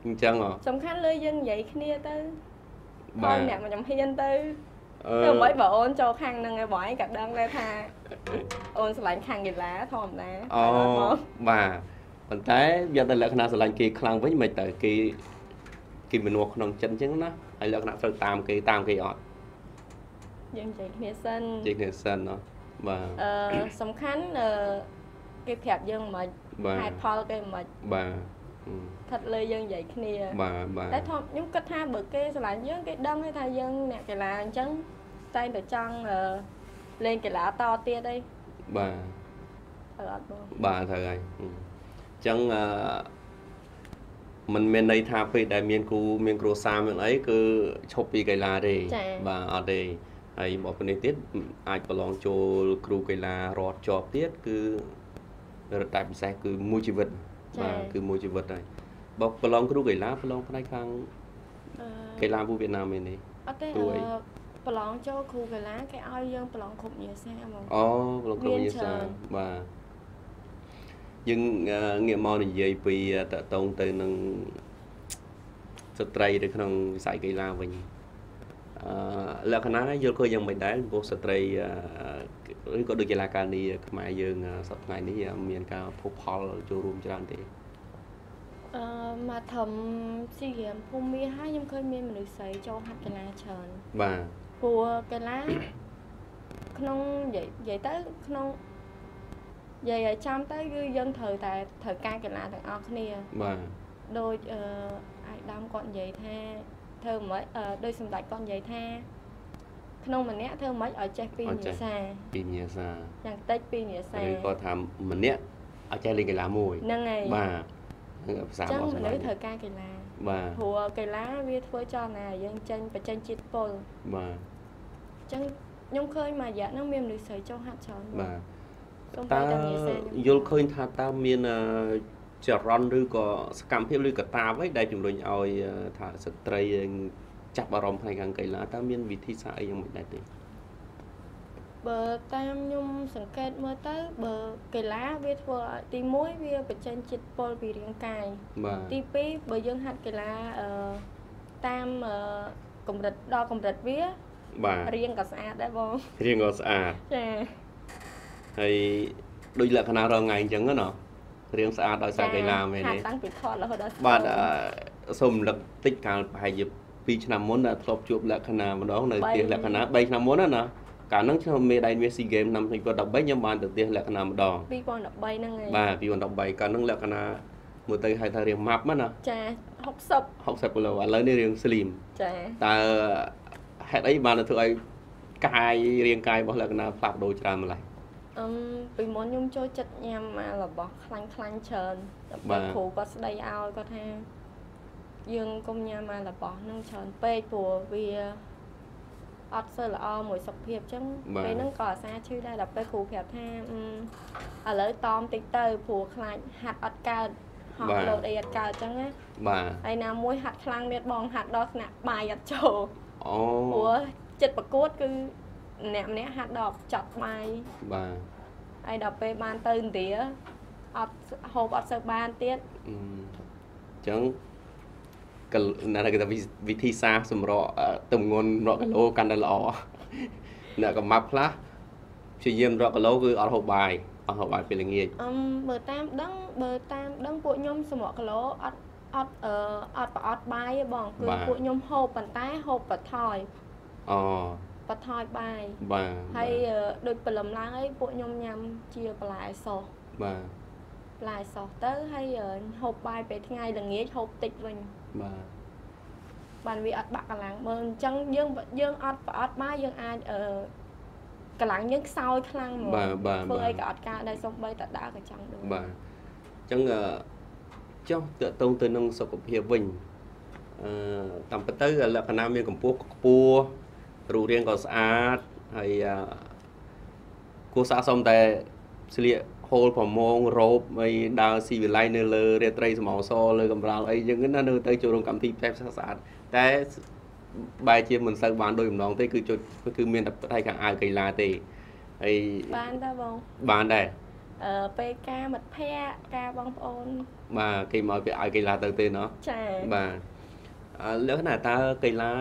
អញ្ចឹងហ៎សំខាន់លើយើងនិយាយគ្នាទៅ បាបើទអ្នកមកខ្ញុំហ៊ានទៅអឺធ្វើមិនបើអូនចូលខាងហ្នឹងឯងបងឯងក៏ដឹងដែរថាអូនស្រឡាញ់ខាងកីឡាធម្មតាអូតែអត់មកបាទប៉ុន្តែយកតែលក្ខណៈស្រឡាញ់គេខ្លាំងវិញមិនទៅគេគេមនុស្សក្នុងចិត្តអញ្ចឹងណាហើយលក្ខណៈត្រូវតាមគេតាមគេអត់យើងនិយាយគ្នាសិនជិះគ្នាសិនណាបាទអឺសំខាន់អឺគេប្រាប់យើងមិនបាទហេតុផលគេមិនបាទអឺ ស្ថិតលើយើងនិយាយគ្នាបាទបាទតែធម្មខ្ញុំគិតថាបើគេស្រឡាញ់យើងគេដឹងហើយថាយើងអ្នកកីឡាអញ្ចឹងតែងតែចង់អឺលេងកីឡាតទៀតអីបាទត្រូវអត់បងបាទត្រូវហើយអឺអញ្ចឹងអឺมันមានន័យថាពេលដែលមានគ្រូមានគ្រូសាមានអីគឺឈប់ពីកីឡាទេបាទអត់ទេហើយមកពីនេះទៀតអាចប្រឡងចូលគ្រូកីឡារត់ជាប់ទៀតគឺរត់តែពិសេសគឺមួយជីវិតបាទ គឺមួយជីវិតហើយបើប្រឡងគ្រូកីឡាប្រឡងផ្នែកខាងអឺកីឡាវៀតណាមឯនេះអត់ទេគ្រូអីអឺប្រឡងចូលគ្រូកីឡាគេឲ្យយើងប្រឡងគ្រប់ញាសាហ្មងអូប្រឡងគ្រូមានវិទ្យាសាច្រើនស្ត្របាទយើងអឺងាកមកនិយាយពីតកតងទៅនឹងស្ត្រីនៅក្នុងវិស័យកីឡាវិញអឺលក្ខណៈយល់ឃើញយ៉ាងម៉េចដែរចំពោះស្ត្រីអឺ ឬក៏ដូចកីឡាការីខ្មែរយើងអឺសប្តាហ៍ថ្ងៃនេះអឺមានការភពផលចូលរួមច្រើនទេអឺមកធំស៊ីហ្គេមភូមិមាហើយខ្ញុំឃើញមានមនុស្សស្រីចូលហាត់កីឡាច្រើនបាទព្រោះកីឡាក្នុងនិយាយនិយាយទៅក្នុងនិយាយឲ្យចំទៅគឺយើងត្រូវតែត្រូវការកីឡាទាំងអស់គ្នាបាទដូចអឺអាយដាមគាត់និយាយថាធ្វើមិនអឺដូចសម្ដេចគាត់និយាយថា ក្នុងម្នាក់ធ្វើមិនឲ្យចេះពីរភាសាពីញាសាយ៉ាងតិចពីរភាសាឬក៏ថាម្នាក់ឲ្យចេះលេងកីឡាមួយហ្នឹងហើយបាទហ្នឹងភាសាចឹងបោះមនុសម្រាប់ស្សត្រូវការកីឡាបាទព្រោះកីឡាវាធ្វើចលនាឲ្យយើងចេញបញ្ចេញជាតិពុលបាទចឹងខ្ញុំឃើញមួយរយៈហ្នឹងមានមនុស្សស្រីចូលហាត់ច្រើនបាទសូមតើបីតាភាសាខ្ញុំយល់ឃើញថាតើមានអឺចរន្តឬក៏សកម្មភាពឬកត្តាអ្វីដែលជំរុញឲ្យអឺថាស្ត្រី ចាប់អារម្មណ៍ផ្នែកខាងកីឡាតើមានវិធីសាស្ត្រអីយ៉ាងម៉េចដែរទេបើតាមខ្ញុំសង្កេតមើលទៅបើកីឡាវាធ្វើឲ្យទី1វាបញ្ចេញជាតិពុលពីរាងកាយបាទទី2បើយើងហាត់កីឡាអឺតាមអឺកម្រិតដល់កម្រិតវាបាទរាងក៏ស្អាតដែរបងរៀងក៏ស្អាតចាហើយដូចលក្ខណៈរងថ្ងៃអញ្ចឹងណារៀងស្អាតដោយសារកីឡាមែនហាទេត់តាំងពីថតរហូតដល់បាទអឺសូមរំលឹកតិចកាលប្រហែលជា 2ឆ្នាំមុនដែលធ្លាប់ជួបលក្ខណៈម្ដងនៅផ្ទះលក្ខណៈ3ឆ្នាំមុនណាណាកាលហ្នឹងខ្ញុំមេដៃមាន SEA Games ឆ្នាំ2013ខ្ញុំបានទៅផ្ទះលក្ខណៈម្ដង2013ហ្នឹងហើយបាទ2013កាលហ្នឹងលក្ខណៈមើលទៅហៅថារៀងម៉ាប់ណាចា60 60គីឡូឥឡូវនេះរៀងស្លីមចាតើហេតុអីបានទៅធ្វើឲ្យកាយរាងកាយរបស់លក្ខណៈផ្លាស់ប្ដូរច្រើនម្ល៉េះអឹមពីមុនខ្ញុំចូលចិត្តញ៉ាំអារបស់ខ្លាញ់ខ្លាញ់ច្រើនតែបាពេលទគ្រូគាត់ស្ដីឲ្យគាត់ថា យើងកុំញ៉ាំអារបស់ហ្នឹងច្រើនពេកព្រោះវាអត់សូវល្អមួយសុខភាពអញ្ចឹងបាទពេលហ្នឹងក៏អាសាឈឺដែរដល់ពេលគ្រូប្រាប់ថាអឺឥឡូវតមតិចទៅព្រោះខ្លាចហាត់អត់កើតហត់បាទលោតអីអត់កើតអញ្ចឹងណាបាទហើយណាមួយហាត់ខ្លាំងទៀតបងហាត់ដល់ថ្នាក់បាយអត់ចូលអូព្រោះចិត្តប្រកួតគឺម្នាក់ម្នាក់ហាត់ដល់ចប់បាយបាទហើយដល់ពេលបានទៅឥណ្ឌាអត់ហូបអត់សូវបានទៀតអឺអញ្ចឹងកល ណាគេថាវិវិធីសាស្ត្រសម្រកអឺទម្ងន់រកគីឡូកាន់តែល្អអ្នកកំម៉ាប់ខ្លះព្យាយាមរកគីឡូគឺអត់ហូបបាយអអស់បាយពេលល្ងាចអឹមបើតាមដឹងបើតាមដឹងពួកខ្ញុំសម្រក់គីឡូអត់អត់អឺអត់ប្រអត់បាយទេបងគឺពួកខ្ញុំហូបប៉ុន្តែហូបបថយអូបថយបាយបាទហើយដូចព្រលឹមឡើងអីពួកខ្ញុំញ៉ាំជាបន្លែសោះបាទបន្លែសោះទៅហើយហូបបាយពេលថ្ងៃល្ងាចហូបតិចវិញ បាទបានវាអត់បាក់កម្លាំងមើលអញ្ចឹងយើងយើងអត់ប្រអត់បាយយើងអាចអឺកម្លាំងយើងខ្សោយខ្លាំងហ្មងបាទបាទធ្វើអីក៏អត់ការដែរសំបីតដើរក៏ចង់ដូចបាទអញ្ចឹងចុះតកតងទៅនឹងសុខភាពវិញអឺតាមពិតទៅលក្ខណៈមានកម្ពស់ខ្ពស់រូបរាងក៏ស្អាតហើយគួរស័ក្តិសមតែស្លៀក ហូលប្រមងរ៉ូបហើយដើរស៊ីវិល័យនៅលើរាត្រីសមោសលើកំរល់អីចឹងណានៅទៅចូលរួមកម្មវិធីផ្សេងស្អាតតែបែរជាមិនសូវបានដោយបំណងទេគឺជួយគឺមានតែផ្នែកខាងអាវកីឡាទេហើយបានតើបងបានដែរអឺពេលការមិត្តភ័ក្តិការបងប្អូនបាទគេមកពីឲ្យកីឡាទៅទេណោះចាបាទលក្ខណៈតើកីឡា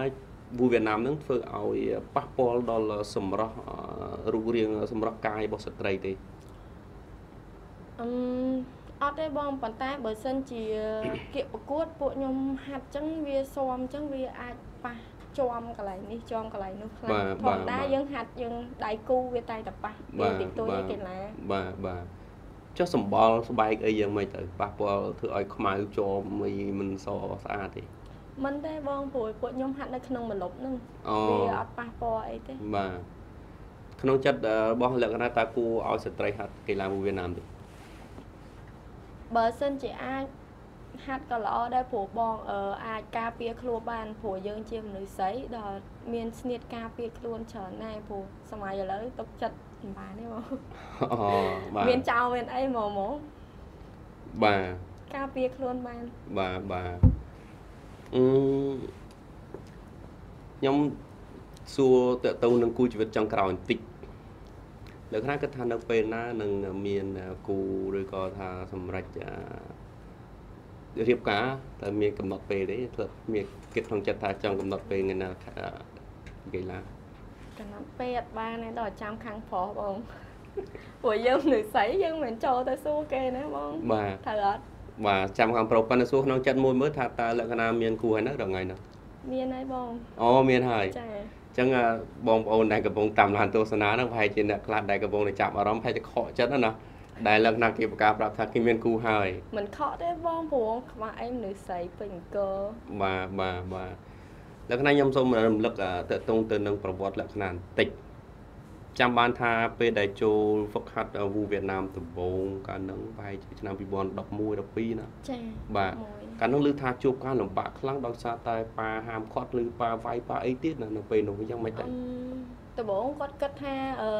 វូវៀតណាមនឹងធ្វើឲ្យប៉ះពាល់ដល់សម្រស់រូបរាងសម្រស់កាយរបស់ស្ត្រីទេ អឺអត់ទេបងប៉ុន្តែបើសិនជាគៀកប្រកួតពួកខ្ញុំហាត់ចឹងវាស៊ាំចឹងវាអាចប៉ះជាប់កន្លែងនេះជាប់កន្លែងនោះខ្លាំងធម្មតាយើងហាត់យើងដៃគូវាតែតែប៉ះវាតិចតួចឯកីឡាបាទបាទចុះសម្បល់ស្បែកអីយ៉ាងម៉េចទៅប៉ះពាល់ធ្វើឲ្យខ្មៅជាប់មិនសស្អាតទេមិនទេបងព្រោះពួកខ្ញុំហាត់នៅក្នុងមលប់ហ្នឹងវាអត់ប៉ះពាល់អីទេបាទក្នុងចិត្តរបស់លក្ខណៈតើគួរឲ្យស្ត្រីហាត់កីឡាវៀតណាមទេ បើសិនជាអាចហាត់ក៏ល្អដែរព្រោះបងអឺអាចការពារខ្លួនបានព្រោះយើងជាមនុស្សស្រីដល់មានស្នៀតការពារខ្លួនច្រើនណាស់ព្រោះសម័យឥឡូវទុកចិត្តមិនបានទេបងអូបាទមានចោលមានអីហ្មងហ្មងបាទការពារខ្លួនបានបាទបាទអឺខ្ញុំសួរតើតើនឹងគូជីវិតចុងក្រោយបន្តិច លក្ខណៈគិតថានៅពេលណានឹងមានគូឬក៏ថាសម្រាប់រៀបការតើមានកំណត់ពេលទេធ្វើមានគិតក្នុងចិត្តថាចង់កំណត់ពេលថ្ងៃណាកីឡាកំណត់ពេលអត់បានទេដល់ចាំខាងប្រុសបងព្រោះយើងនៅស្រីយើងមិនចូលទៅសួរគេណាបងបាទត្រូវអត់បាទចាំខាងប្រុសប៉ុន្តែសួរក្នុងចិត្តមួយមើលថាតើលក្ខណៈមានគូហើយនៅដល់ថ្ងៃនោះមានហើយបងអូមានហើយចា ចឹងបងប្អូនដែលកំពុងតាមដានទស្សនាហ្នឹងប្រហែលជាអ្នកខ្លះដែលកំពុងតែចាប់អារម្មណ៍ប្រហែលជាខកចិត្តណាដែលលក្ខណៈគេប្រកាសប្រាប់ថាគេមានគូហើយមិនខកទេបងព្រោះខ្វះអីមនុស្សស្រីពេញអង្គបាទបាទបាទលក្ខណៈខ្ញុំសូមរំលឹកតកតងទៅនឹងប្រវត្តិលក្ខណៈបន្តិចចាំបានថាពេលដែលចូលហ្វឹកហាត់វូវៀតណាមដំបូងកាលហ្នឹងប្រហែលជាឆ្នាំ2011 12ណាចា៎បាទ កាលហ្នឹងឮថាជួបការលំបាកខ្លាំងដោយសារតែប៉ាហាមឃាត់ឬប៉ាវាយប៉ាអីទៀតណានៅពេលនោះយ៉ាងម៉េចដែរដំបូងគាត់គិតថាអឺ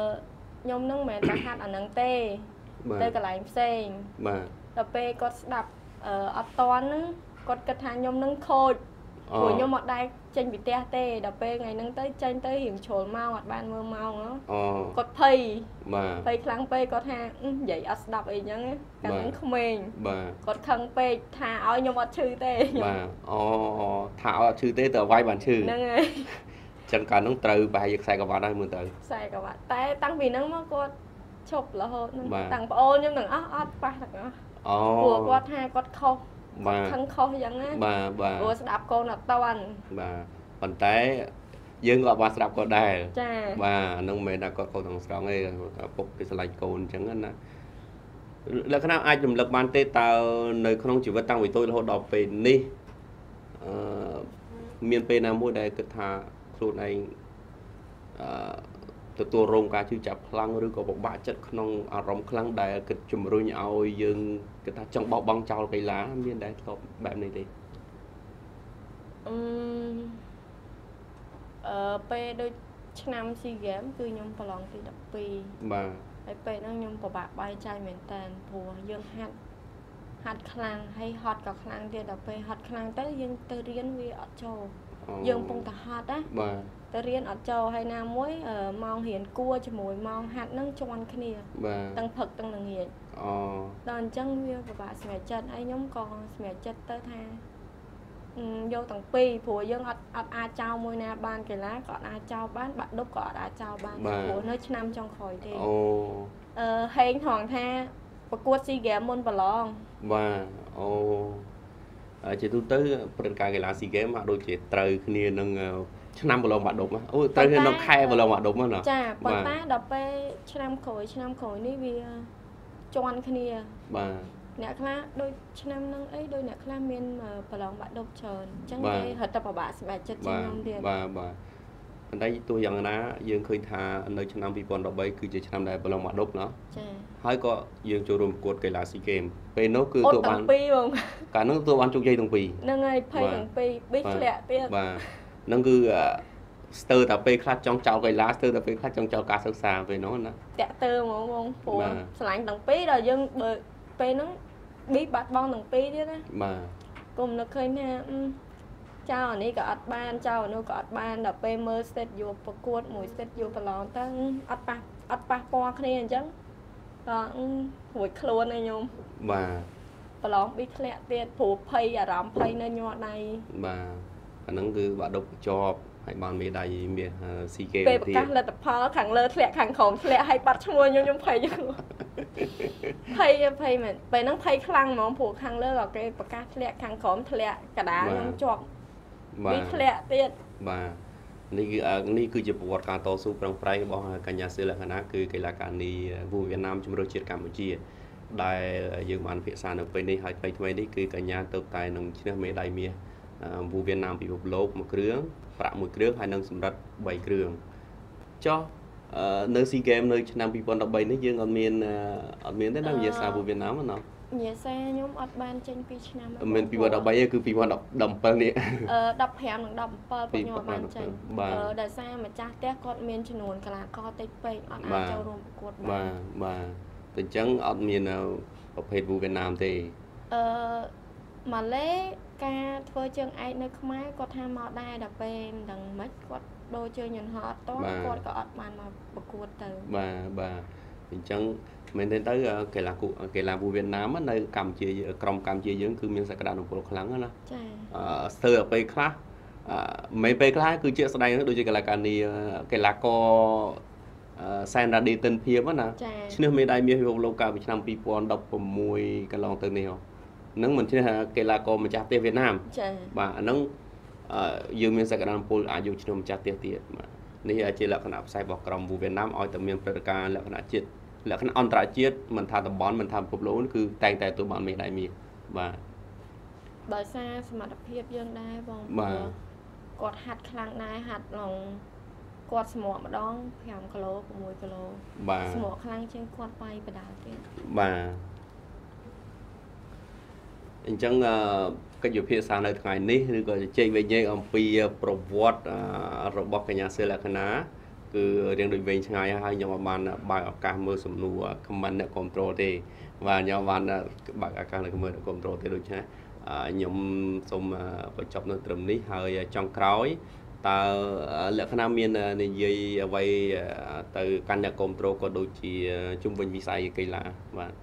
ខ្ញុំនឹងមិនមែនតែហាត់អាហ្នឹងទេទៅកន្លែងផ្សេងបាទដល់ពេលគាត់ស្ដាប់អឺអត់តន់ហ្នឹងគាត់គិតថាខ្ញុំនឹងខូច ព្រោះខ្ញុំអត់ដែរចេញពីផ្ទះទេដល់ពេលថ្ងៃហ្នឹងទៅចេញទៅរៀងជ្រុលម៉ោងអត់បានមើលម៉ោងអូគាត់ភ័យបាទភ័យខ្លាំងពេកគាត់ថានិយាយអត់ស្ដាប់អីចឹងកាលហ្នឹងក្មេងបាទគាត់ខឹងពេកថាឲ្យខ្ញុំអត់ឈឺទេបាទអូថាឲ្យអត់ឈឺទេទៅវាយបានឈឺហ្នឹងហើយចឹងកាលហ្នឹងត្រូវបែរយកខ្សែក្រវ៉ាត់ហើយមើលទៅខ្សែក្រវ៉ាត់តែតាំងពីហ្នឹងមកគាត់ឈប់រហូតហ្នឹងតាំងប្អូនខ្ញុំទាំងអស់អត់ប៉ះទាំងអស់អូព្រោះគាត់ថាគាត់ខុសបាទ ខឹងខុសអញ្ចឹងណាបាទបាទព្រោះស្ដាប់កូនអត់តន់បាទប៉ុន្តែយើងក៏អត់បានស្ដាប់គាត់ដែរចាបាទហ្នឹងមិនមែនថាគាត់ខុសទាំងស្រុងទេពុកគេស្រឡាញ់កូនអញ្ចឹងណាលក្ខណៈអាចរំលឹកបានទេតើនៅក្នុងជីវិតតាំងពីតូចរហូតដល់ពេលនេះអឺមានពេលណាមួយដែលគិតថាខ្លួនឯងអឺ ទទួលរងការជឿចាប់ខ្លាំងឬក៏ពិបាកចិត្តក្នុងអារម្មណ៍ខ្លាំងដែលគិតជំរុញឲ្យយើងគិតថាចង់បោះបង់ចោលកីឡាមានដែរធ្លាប់បែបនេះទេអឺអឺពេលដូចឆ្នាំ SEA Games គឺខ្ញុំប្រឡងទី12បាទហើយពេលហ្នឹងខ្ញុំពិបាកបាយចាយមែនតើព្រោះយើងហាត់ហាត់ខ្លាំងហើយហត់ក៏ខ្លាំងទៀតដល់ពេលហត់ខ្លាំងទៅយើងទៅរៀនវាអត់ចូល យើងកំពុងតែហត់ណាបាទទៅរៀនអត់ចូលហើយណាមួយម៉ោងរៀនគួរជាមួយម៉ោងហាត់នឹងជន់គ្នាបាទទាំងព្រឹកទាំងល្ងាចអូដល់អញ្ចឹងវាពិបាកសម្រាប់ចិត្តហើយខ្ញុំក៏សម្រាប់ចិត្តទៅថាយកទាំងពីរព្រោះយើងអត់អត់អាចចោលមួយណាបានកីឡាក៏អត់អាចចោលបានបាក់ឌុបក៏អត់អាចចោលបានព្រោះនៅឆ្នាំចុងក្រោយទេអូអឺហេងថងថាប្រកួតស៊ីហ្គេមមុនប្រឡងបាទអូ ជាទូទៅព្រឹត្តិការណ៍កីឡាស៊ីហ្គេមហាក់ដូចជាត្រូវគ្នានឹងឆ្នាំប្រឡងបាក់ឌុបអូត្រូវគ្នានៅខែប្រឡងបាក់ឌុបណាចាប៉ុន្តែដល់ពេលឆ្នាំក្រោយឆ្នាំក្រោយនេះវាជន់គ្នាបាទអ្នកខ្លះដូចឆ្នាំហ្នឹងអីដូចអ្នកខ្លះមានប្រឡងបាក់ឌុបច្រើនអញ្ចឹងគេរត់ទៅប្របាក់ស្បែកចិត្តជាងខ្ញុំទៀតបាទបាទប៉ុន្តែទោះយ៉ាងណាយើងឃើញថានៅឆ្នាំ2013គឺជាឆ្នាំដែលប្រឡងបាក់ឌុបណោះចា៎ហើយក៏យើងចូលរួមប្រកួតកីឡាស៊ីហ្គេមពេលនោះគឺទទួលបានពីរបងកាលនោះទទួលបានជោគជ័យទាំងពីរហ្នឹងហើយភ័យទាំងពីរប៊ីធ្លាក់ទៀតបាទហ្នឹងគឺស្ទើរតែពេលខ្លះចង់ចោលកីឡាស្ទើរតែពេលខ្លះចង់ចោលការសិក្សាពេលនោះណាតាក់ទើហ្មងបងព្រោះឆ្លាញ់ទាំងពីរដល់យើងបើពេលហ្នឹងប៊ីបាត់បង់ទាំងពីរទៀតណាបាទគុំនឹកឃើញថា ចៅអានេះក៏អត់បានចៅអានោះក៏អត់បានដល់ពេលមើល state យកប្រកួតមួយ state យកប្រឡងទៅអត់ប៉ះអត់ប៉ះពាល់គ្នាអញ្ចឹងក៏រួចខ្លួនឯងខ្ញុំបាទប្រឡងប៊ីធ្លាក់ទៀតព្រោះភ័យអារម្មណ៍ភ័យនៅញ័រដៃបាទអាហ្នឹងគឺបាក់ដប់ជាប់ហើយបានមេដាយមាសស៊ីហ្គេមពេលប្រកាសលទ្ធផលខាងលើធ្លាក់ខាងក្រោមធ្លាក់ហើយបាត់ឈ្មោះខ្ញុំខ្ញុំភ័យភ័យភ័យមែនពេលហ្នឹងភ័យខ្លាំងហ្មងព្រោះខាងលើក៏គេប្រកាសធ្លាក់ខាងក្រោមធ្លាក់កដាលខ្ញុំជាប់ បាទធ្លាក់ទៀតបាទនេះគឺនេះគឺជាប្រវត្តិការតស៊ូប្រឹងប្រែងរបស់កញ្ញាសិលក្ខណៈគឺកីឡាករនីវូវៀតណាមជំរឿនជាតិកម្ពុជា ដែលយើងបានពិភាក្សានៅពេលនេះហើយថ្មីៗនេះគឺកញ្ញាទៅតែនឹងឈ្នះមេដាយមាសវូវៀតណាមពិភពលោកមួយគ្រឿងប្រាក់មួយគ្រឿងហើយនិងសម្រិត3គ្រឿងចុះនៅស៊ីហ្គេមនៅឆ្នាំ2013នេះយើងអត់មានអត់មានទេណាវិញ្ញាសាវូវៀតណាមណាវិ ញ្ញាសាខ្ញុំអត់បានចេញពីឆ្នាំមិន2013ទេគឺ2017នេះអឺ15និង17ពួកខ្ញុំអត់បានចេញអឺដោយសារម្ចាស់ផ្ទះគាត់មានចំនួនកលាករតិចពេកអត់អាចចូលរួមប្រកួតបានបាទបាទតែអញ្ចឹងអត់មានប្រភេទវូវៀតណាមទេអឺម៉ាឡេការធ្វើជើងឯកនៅខ្មែរគាត់ថាមកដែរដល់ពេលមិនដឹងម៉េចគាត់ដូរជើងយន្តហោះអត់តគាត់ក៏អត់បានមកប្រកួតទៅបាទបាទអញ្ចឹង មែនទេទៅកីឡាកីឡាវូវៀតណាមនៅកម្ពុជាក្រុមកម្ពុជាយើងគឺមានសក្តានុពលខ្លាំងណាចាអឺស្ទើរពេលខ្លះអឺមិនពេលខ្លះគឺជាស្ដែងដូចជាកីឡាករនីកីឡាករសែនរ៉ាឌីទិនភៀបណាឈ្នះមេដាយមាសពិភពលោកកាលពីឆ្នាំ2016កន្លងទៅនេះហ្នឹងមិនឈ្នះកីឡាករម្ចាស់ផ្ទះវៀតណាមចា៎បាទអាហ្នឹងយើងមានសក្តានុពលអាចយកឈ្នះម្ចាស់ផ្ទះទៀតបាទនេះជាលក្ខណៈផ្សាយរបស់ក្រុមវៀតណាមឲ្យតែមានព្រឹត្តិការណ៍លក្ខណៈជាតិ លក្ខណៈអន្តរជាតិមិនថាតំបន់មិនថាពិភពលោកគឺតែងតែទទួលបានមេដាយមាសបាទដោយសារសមត្ថភាពយើងដែរបងបាទគាត់ហាត់ខ្លាំងដែរហាត់ឡងគាត់ស្មក់ម្ដង5គីឡូ6គីឡូបាទស្មក់ខ្លាំងជាងគាត់បាយបដាទៀតបាទអញ្ចឹងកិច្ចវិភាសានៅថ្ងៃនេះឬក៏ជជែកវិញញែកអំពីប្រវត្តិរបស់កញ្ញាសិលក្ខណា គឺរៀងដូចវែងឆ្ងាយហើយខ្ញុំបានបើកឱកាសមើលសំណួរ comment អ្នកគ្រប់ត្រូលទេបាទខ្ញុំបានបើកឱកាសនៅមើលអ្នកគ្រប់ត្រូលទេដូច្នេះខ្ញុំសូមបញ្ចប់នៅត្រឹមនេះហើយចុងក្រោយតើលក្ខណៈមាននិយាយអ្វីទៅកាន់អ្នកគ្រប់ត្រូលក៏ដូចជាជំវិញវិស័យកីឡាបាទ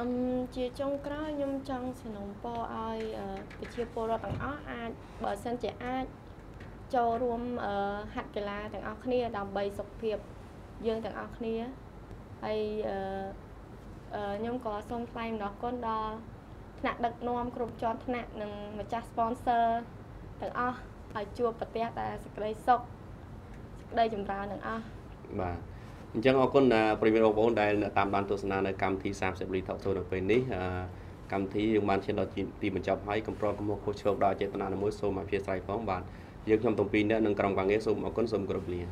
អឹមជាចុងក្រោយខ្ញុំចង់สนុំពរឲ្យប្រជាពលរដ្ឋទាំងអស់អាចបើសិនជាអាច ចូលរួមហាត់កីឡាទាំងអស់គ្នា ដើម្បីសុខភាពយើងទាំងអស់គ្នាហើយខ្ញុំក៏សូមថ្លែងអំណរគុណដល់ថ្នាក់ដឹកនាំគ្រប់ជាន់ថ្នាក់និងម្ចាស់ sponsor ទាំងអស់ឲ្យជួបប្រទះតែសេចក្តីសុខសេចក្តីចម្រើនទាំងអស់បាទអញ្ចឹងអរគុណប្រិយមិត្តបងប្អូនដែលតាមដានទស្សនានៅកម្មវិធី30លីថតសូនៅពេលនេះកម្មវិធីយើងបានឈានដល់ទីបញ្ចប់ហើយកំប្រកំហុសខុសឆ្គងដល់ចេតនាមួយសូមអធិស្ឋានផងបាទ យើងខ្ញុំទាំងពីរនាក់និងក្រុមការងារសូមអរគុណសូមគោរពលា